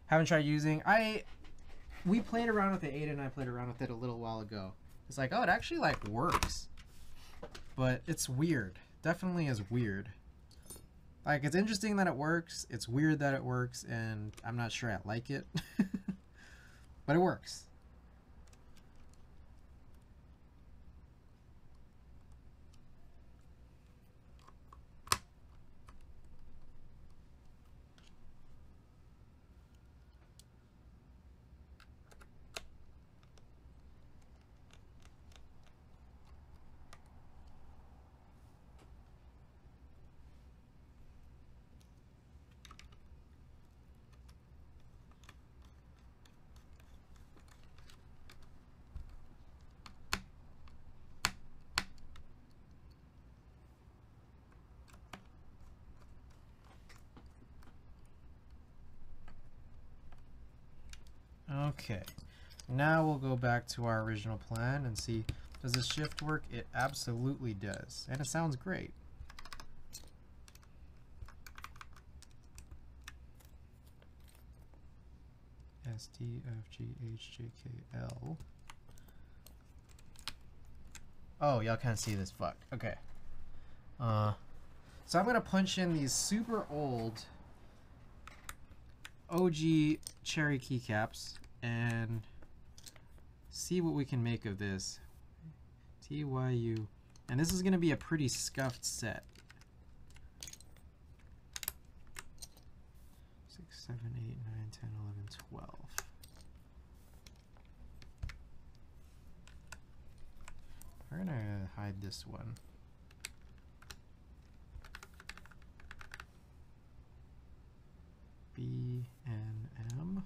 Haven't tried using I we played around with the 8 and I played around with it a little while ago. It's like, oh it actually like works. But it's weird. Definitely is weird. Like it's interesting that it works, it's weird that it works, and I'm not sure I like it. but it works. Okay, now we'll go back to our original plan and see, does this shift work? It absolutely does, and it sounds great. S, D, F, G, H, J, K, L. Oh, y'all can't see this. Fuck. Okay. Uh, so I'm gonna punch in these super old OG cherry keycaps and see what we can make of this. TYU. And this is going to be a pretty scuffed set. 6, 7, 8, 9, 10, 11, 12. We're going to hide this one. B N M.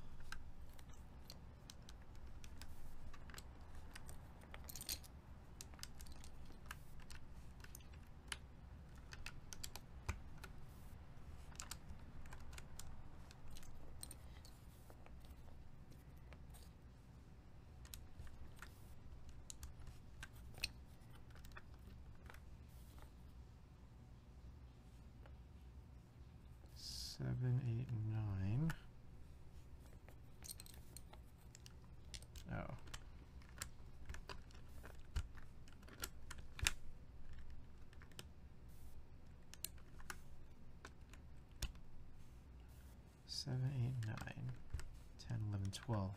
12.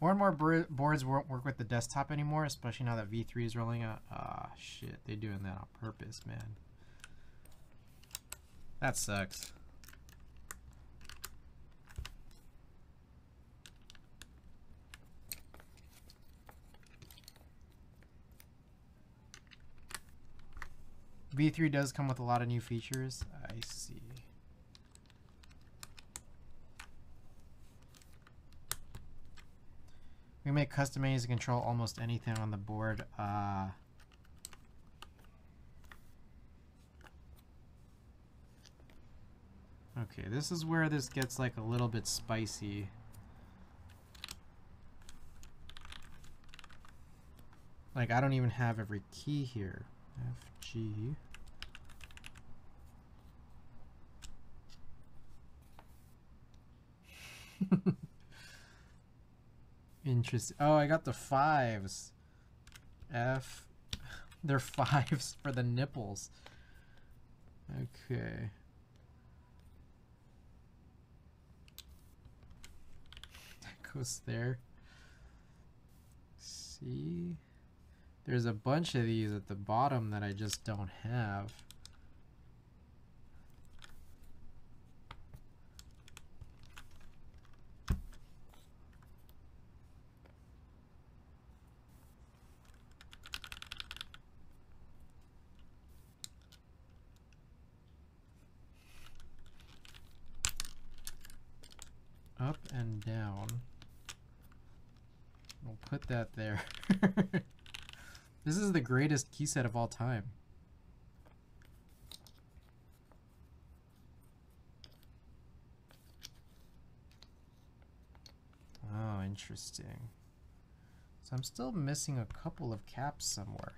More and more boards won't work with the desktop anymore, especially now that V3 is rolling out. Ah, oh, shit, they're doing that on purpose, man. That sucks. V3 does come with a lot of new features. I see. We make custom to control almost anything on the board. Uh, Okay, this is where this gets like a little bit spicy. Like I don't even have every key here. F G. Interesting. Oh, I got the fives. F. They're fives for the nipples. Okay. That goes there. See? There's a bunch of these at the bottom that I just don't have. Up and down. We'll put that there. this is the greatest key set of all time. Oh, interesting. So I'm still missing a couple of caps somewhere.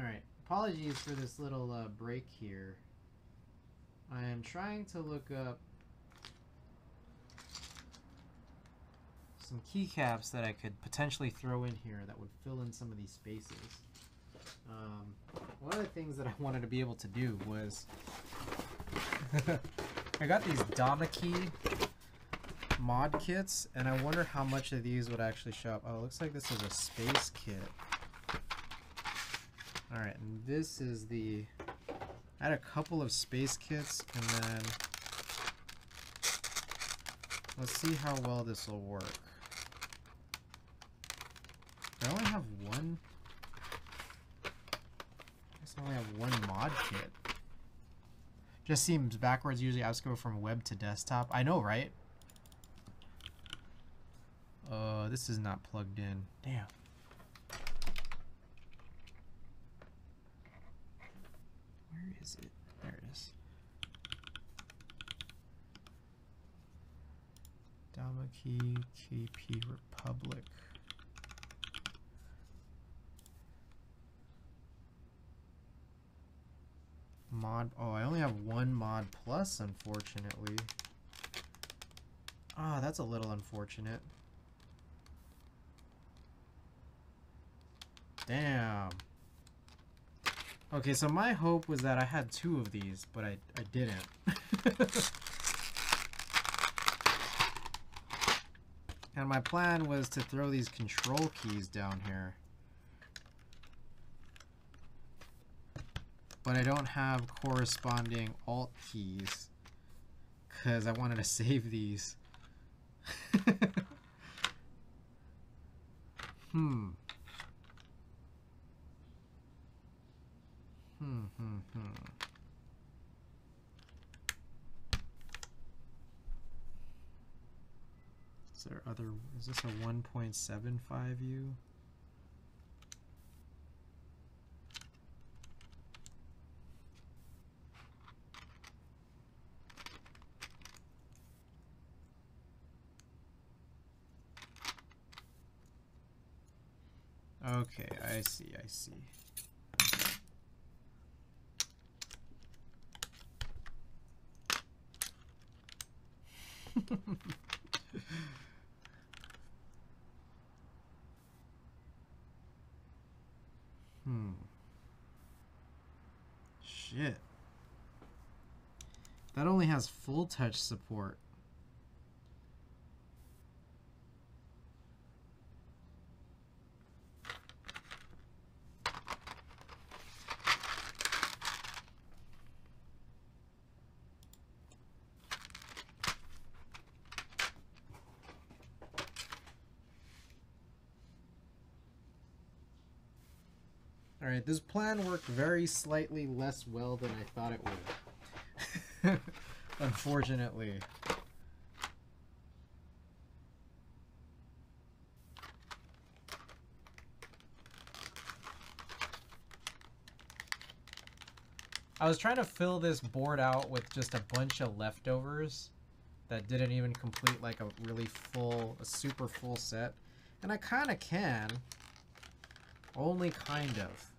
Alright, apologies for this little uh, break here. I am trying to look up some keycaps that I could potentially throw in here that would fill in some of these spaces. Um, one of the things that I wanted to be able to do was I got these Domikey mod kits, and I wonder how much of these would actually show up. Oh, looks like this is a space kit. Alright, and this is the... I had a couple of space kits, and then... Let's see how well this will work. I only have one... I guess I only have one mod kit. Just seems backwards. Usually I just go from web to desktop. I know, right? Uh, this is not plugged in. Damn. Where is it? There it is. Domikey KP Republic. Mod. Oh, I only have one mod plus, unfortunately. Ah, oh, that's a little unfortunate. Damn. Okay, so my hope was that I had two of these, but I, I didn't. and my plan was to throw these control keys down here. But I don't have corresponding alt keys because I wanted to save these. hmm. Hmm, hmm. Is there other, is this a 1.75U? Okay, I see, I see. hmm. Shit. That only has full touch support. This plan worked very slightly less well than I thought it would. Unfortunately. I was trying to fill this board out with just a bunch of leftovers that didn't even complete like a really full, a super full set. And I kind of can. Only kind of.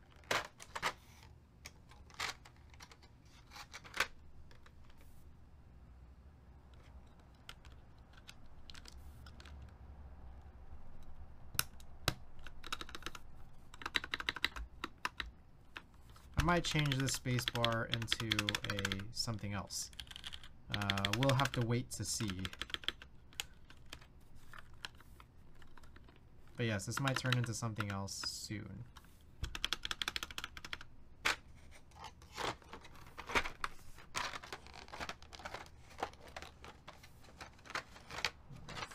Might change this spacebar into a something else. Uh, we'll have to wait to see. But yes, this might turn into something else soon.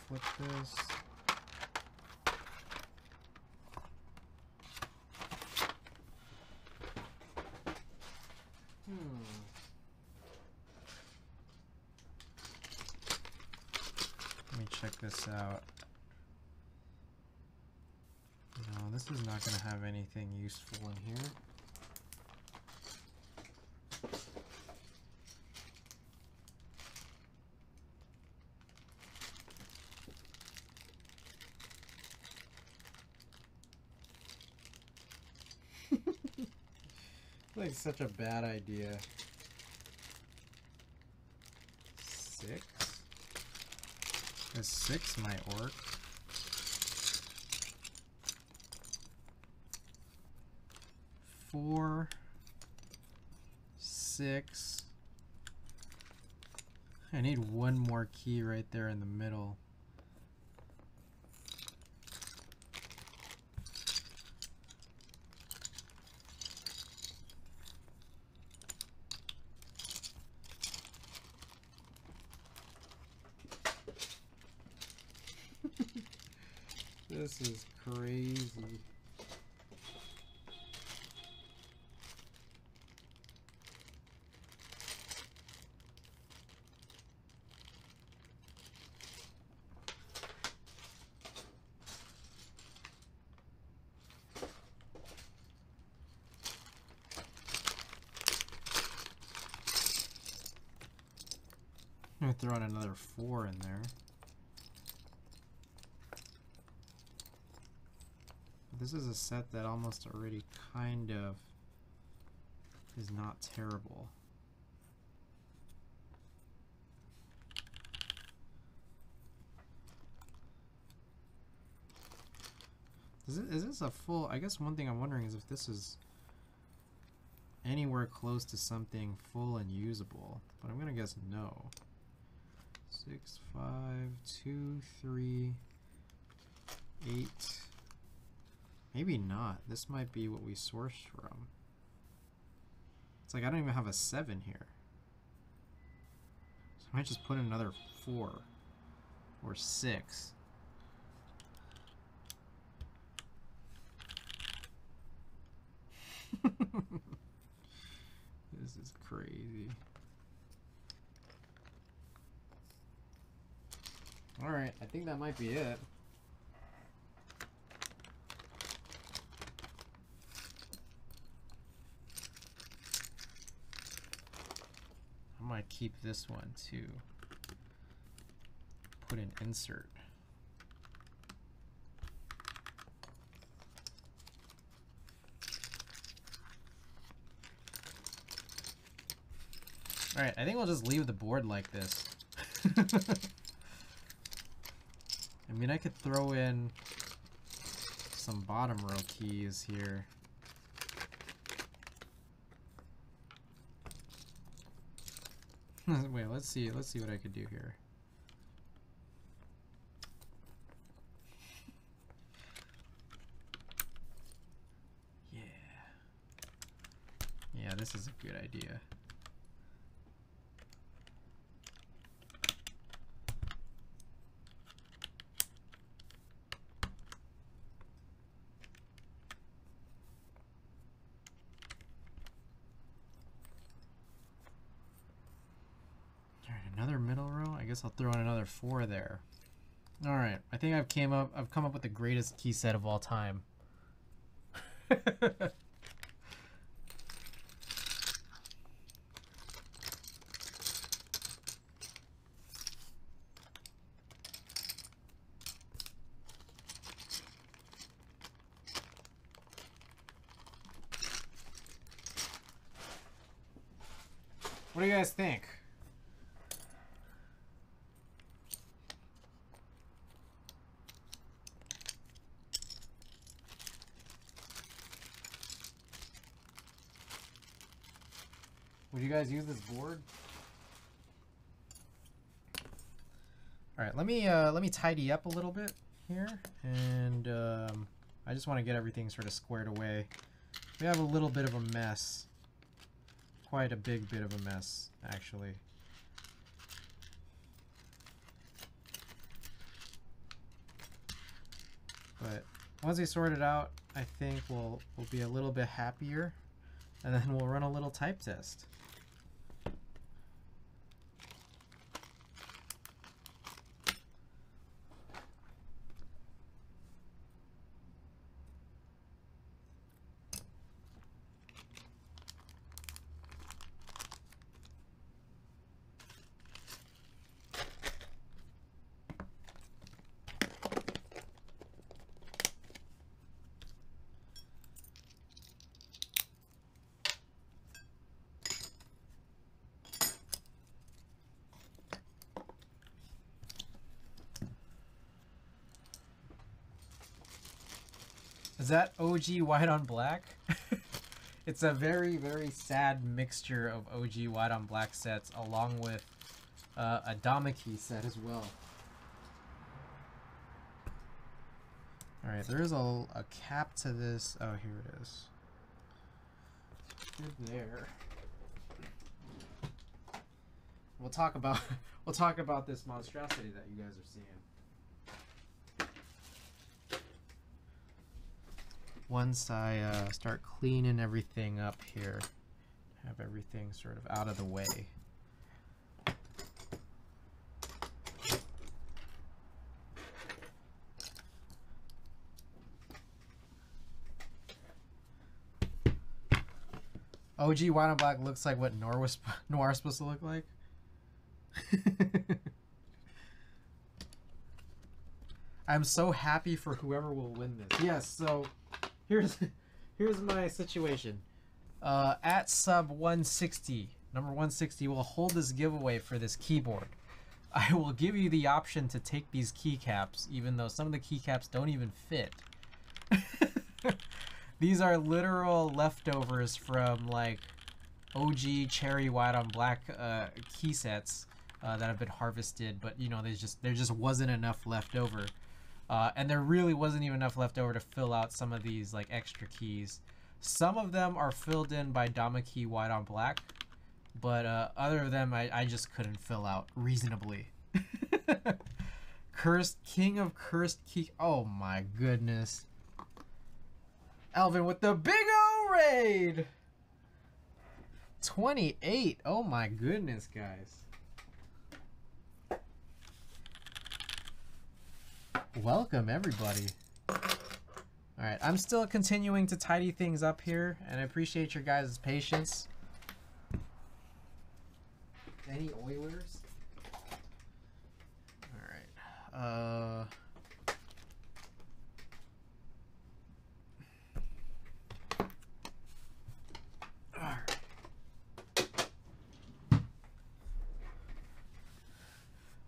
Flip this. This out. No, this is not going to have anything useful in here. like such a bad idea. Six? A six might work. Four, six. I need one more key right there in the middle. This is crazy. I'm gonna throw in another four in there. This is a set that almost already kind of is not terrible. Is, it, is this a full... I guess one thing I'm wondering is if this is anywhere close to something full and usable. But I'm going to guess no. Six, five, two, three, eight... Maybe not. This might be what we sourced from. It's like I don't even have a 7 here. So I might just put another 4. Or 6. this is crazy. Alright, I think that might be it. Might keep this one too. Put an insert. Alright, I think we'll just leave the board like this. I mean, I could throw in some bottom row keys here. Wait, let's see. Let's see what I could do here. Yeah. Yeah, this is a good idea. Alright, another middle row. I guess I'll throw in another four there. Alright, I think I've came up I've come up with the greatest key set of all time. what do you guys think? Would you guys use this board? All right, let me uh, let me tidy up a little bit here, and um, I just want to get everything sort of squared away. We have a little bit of a mess, quite a big bit of a mess, actually. But once we sort it out, I think we'll we'll be a little bit happier, and then we'll run a little type test. Is that OG white on black? it's a very, very sad mixture of OG white on black sets along with uh, a Domikey set as well. Alright, there is a, a cap to this. Oh, here it is. Good there. We'll talk about we'll talk about this monstrosity that you guys are seeing. Once I uh, start cleaning everything up here, have everything sort of out of the way. OG white on black looks like what Noir was Noir supposed to look like. I'm so happy for whoever will win this. Yes, so here's here's my situation. Uh, at sub 160, number 160 will hold this giveaway for this keyboard. I will give you the option to take these keycaps, even though some of the keycaps don't even fit. these are literal leftovers from like OG cherry white on black uh, key sets uh, that have been harvested, but you know, there's just there just wasn't enough left over. Uh, and there really wasn't even enough left over to fill out some of these like extra keys. Some of them are filled in by Domikey white on black, but uh, other of them I, I just couldn't fill out reasonably. cursed King of Cursed Key. Oh my goodness. Alvin with the big O raid. 28. Oh my goodness, guys. Welcome, everybody. Alright, I'm still continuing to tidy things up here, and I appreciate your guys' patience. Any Oilers? Alright. Uh...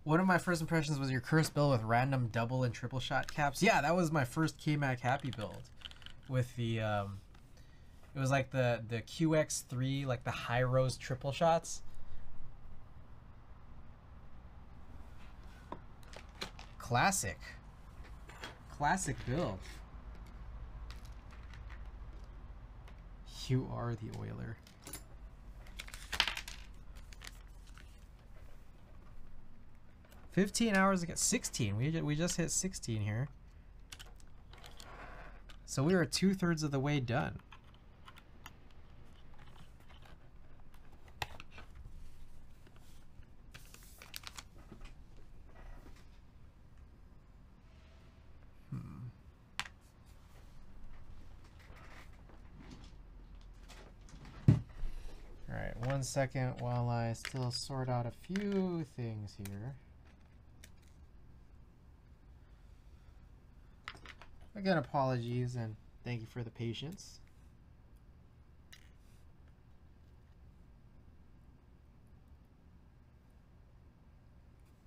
One of my first impressions was your curse build with random double and triple shot caps. Yeah, that was my first KMAC Happy build with the um, it was like the the QX3 like the high rose triple shots. Classic. Classic build. You are the oiler. Fifteen hours to get sixteen. We we just hit sixteen here. So we are two thirds of the way done. Hmm. All right, one second while I still sort out a few things here. Again, apologies and thank you for the patience.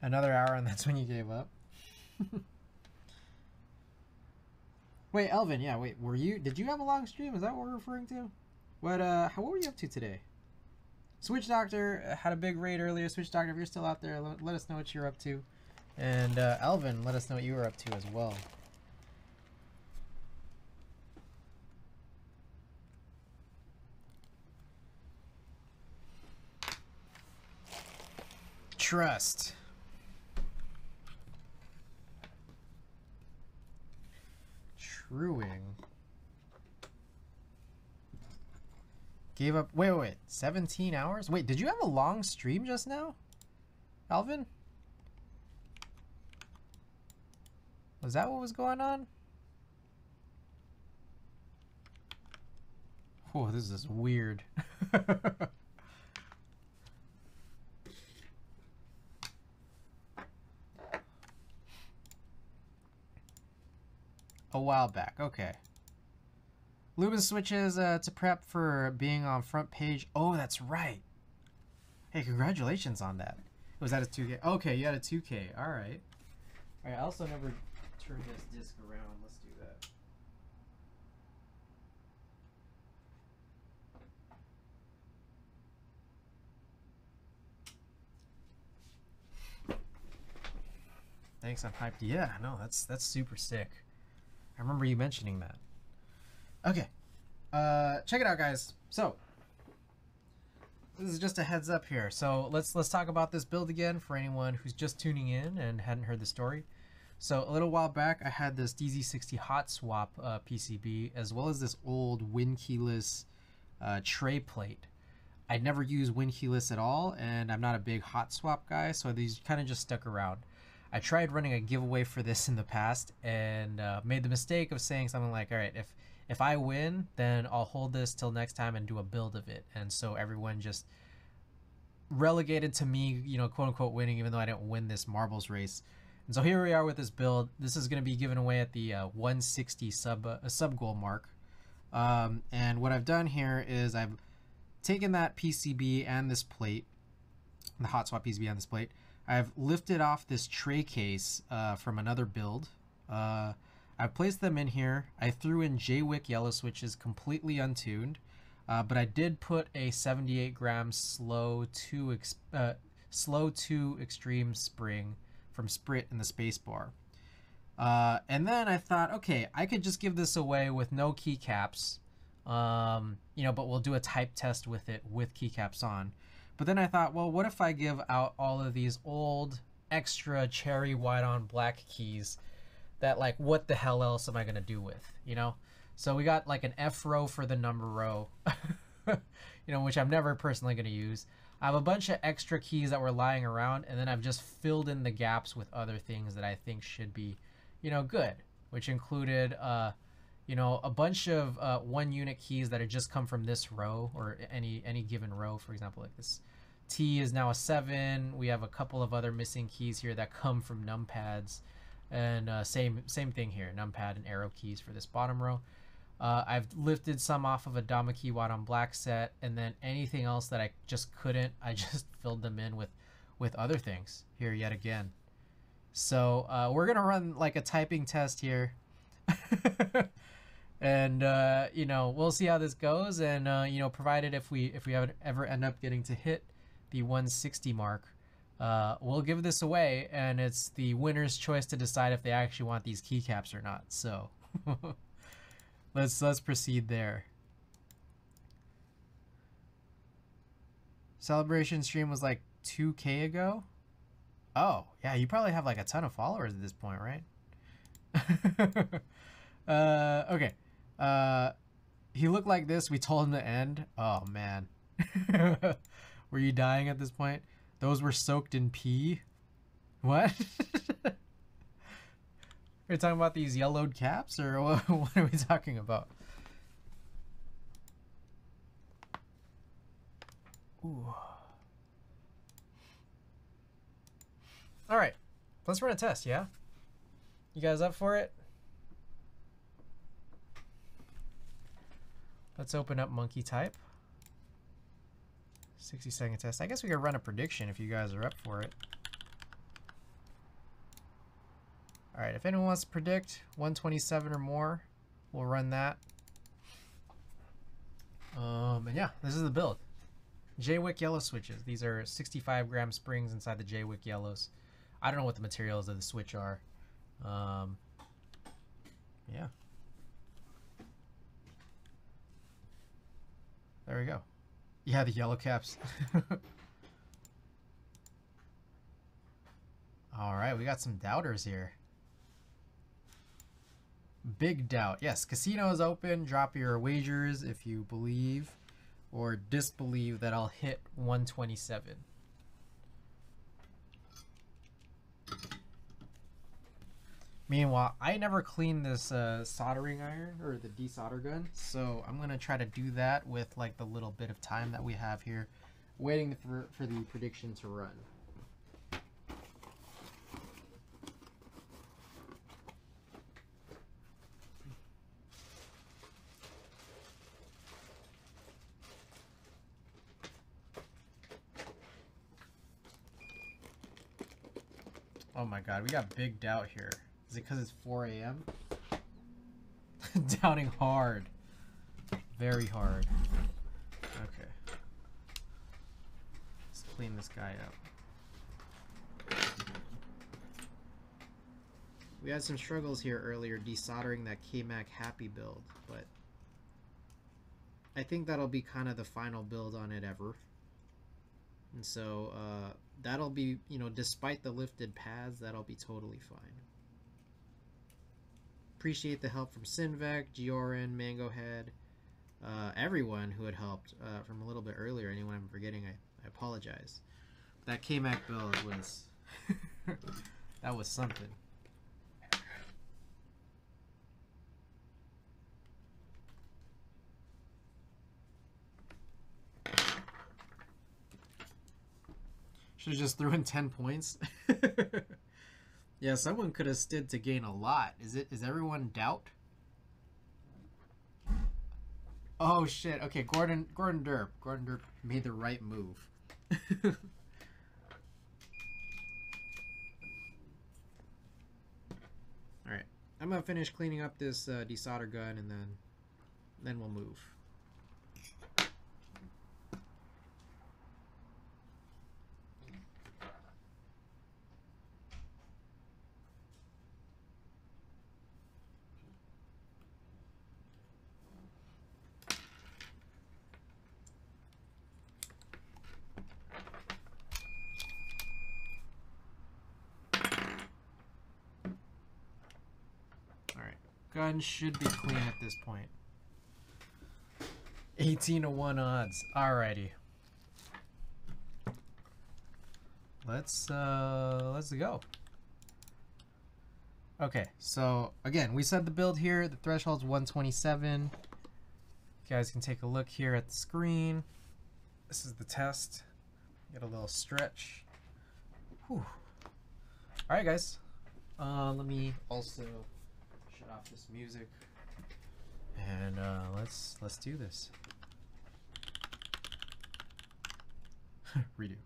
Another hour and that's when you gave up. wait, Elvin, yeah, wait, were you did you have a long stream? Is that what we're referring to? What uh how, what were you up to today? Switch Doctor uh, had a big raid earlier. Switch Doctor, if you're still out there, let, us know what you're up to. And uh, Alvin, let us know what you were up to as well. Trust. Truing. Gave up. Wait, wait, wait. 17 hours? Wait, did you have a long stream just now? Alvin? Was that what was going on? Oh, this is weird. a while back. Okay. Lubin switches uh, to prep for being on front page. Oh, that's right. Hey, congratulations on that. Was that a 2K? Okay, you had a 2K. All right. All right. I also never turned this disc around. Let's do that. Thanks, I'm hyped. Yeah, no, that's that's super sick. I remember you mentioning that. Okay. Uh check it out guys. So this is just a heads up here. So let's let's talk about this build again for anyone who's just tuning in and hadn't heard the story. So a little while back I had this DZ60 hot swap uh, PCB as well as this old winkeyless uh, tray plate. I'd never used winkeyless at all and I'm not a big hot swap guy so these kind of just stuck around. I tried running a giveaway for this in the past and uh, made the mistake of saying something like, "All right, if if I win, then I'll hold this till next time and do a build of it." And so everyone just relegated to me, you know, quote unquote winning, even though I didn't win this marbles race. And so here we are with this build. This is going to be given away at the uh, 160 sub uh, sub goal mark. Um, and what I've done here is I've taken that PCB and this plate, the hot swap PCB on this plate. I've lifted off this tray case uh, from another build. Uh, I placed them in here. I threw in Jwick yellow switches completely untuned, uh, but I did put a 78 gram slow ex- uh, slow two extreme spring from Sprit in the spacebar. Uh, and then I thought, okay, I could just give this away with no keycaps, um, you know, but we'll do a type test with it with keycaps on. But then I thought, well, what if I give out all of these old extra cherry white on black keys that like what the hell else am I gonna do with? You know? So we got like an F row for the number row. you know, which I'm never personally gonna use. I have a bunch of extra keys that were lying around, and then I've just filled in the gaps with other things that I think should be, you know, good. Which included uh you know a bunch of uh, one unit keys that had just come from this row or any any given row. For example like this t is now a 7 we have a couple of other missing keys here that come from numpads. And uh, same same thing here numpad and arrow keys for this bottom row. Uh, I've lifted some off of a Domikey white on black set and then anything else that I just couldn't I just filled them in with with other things here yet again. So uh, we're gonna run like a typing test here and uh, you know we'll see how this goes and uh, you know provided if we if we ever, end up getting to hit the 160 mark uh, we'll give this away, and it's the winner's choice to decide if they actually want these keycaps or not. So let's let's proceed there. Celebration stream was like 2k ago. Oh, yeah, you probably have like a ton of followers at this point, right? uh, okay. Uh, he looked like this. We told him to end. Oh, man. were you dying at this point? Those were soaked in pee? What? Are you talking about these yellowed caps, or what, what are we talking about? Ooh. All right, let's run a test, yeah? You guys up for it? Let's open up Monkeytype. 60 second test. I guess we could run a prediction if you guys are up for it. All right, if anyone wants to predict 127 or more, we'll run that. Um, and yeah, this is the build. Jwick yellow switches. These are 65 gram springs inside the Jwick yellows. I don't know what the materials of the switch are. Um, yeah. There we go. Yeah, the yellow caps. All right, we got some doubters here. Big doubt. Yes, casino is open. Drop your wagers if you believe or disbelieve that I'll hit 127. Meanwhile, I never cleaned this uh, soldering iron or the desolder gun, so I'm gonna try to do that with like the little bit of time that we have here, waiting for for the prediction to run. Oh my god, we got big doubt here. Is it because it's 4 a.m.? Doubting hard. Very hard. Okay. Let's clean this guy up. We had some struggles here earlier desoldering that KMAC Happy build, but I think that'll be kind of the final build on it ever. And so uh, that'll be, you know, despite the lifted pads, that'll be totally fine. Appreciate the help from Sinvec, Gioran, Mango Head, uh, everyone who had helped uh, from a little bit earlier. Anyone I'm forgetting, I, I apologize. That KMAC build was, that was something. Should have just threw in 10 points. yeah, someone could have stood to gain a lot. Is it is everyone doubt? Oh shit. Okay, Gordon Gordon Derp. Gordon Derp made the right move. Alright. I'm gonna finish cleaning up this uh, desolder gun and then then we'll move. Should be clean at this point. 18 to 1 odds. Alrighty. Let's uh let's go. Okay, so again, we set the build here, the threshold's 127. You guys can take a look here at the screen. This is the test. Get a little stretch. Whew. Alright guys. Uh let me also off this music. And uh, let's let's do this. Redo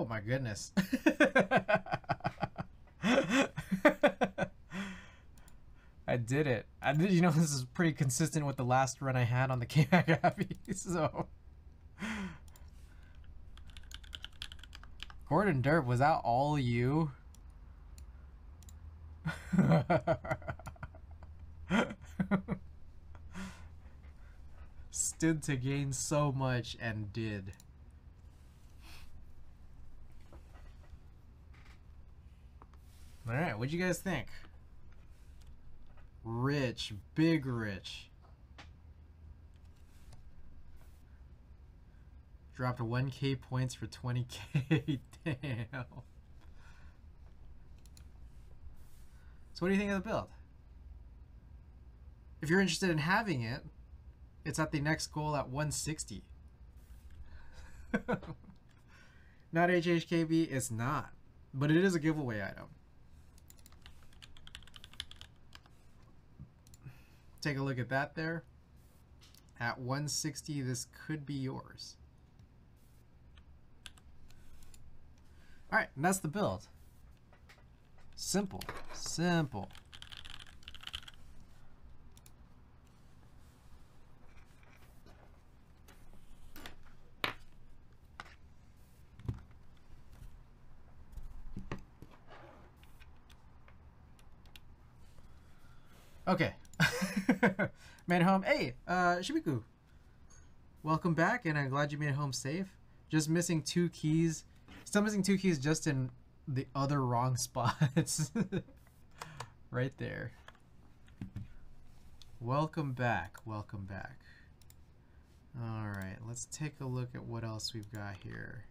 Oh my goodness. I did it. I did. You know, this is pretty consistent with the last run I had on the Abbey. So, Gordon Derp, was that all you? Stood to gain so much and did. All right, what'd you guys think? Rich, big rich. Dropped 1k points for 20k. Damn. So what do you think of the build? If you're interested in having it, it's at the next goal at 160. not HHKB, it's not. But it is a giveaway item. Take a look at that there. At 160, this could be yours. Alright, and that's the build. Simple. Simple. Okay. made it home. Hey, uh, Shibiku. Welcome back, and I'm glad you made it home safe. Just missing two keys. Still missing two keys just in the other wrong spots. right there. Welcome back. Welcome back. Alright, let's take a look at what else we've got here.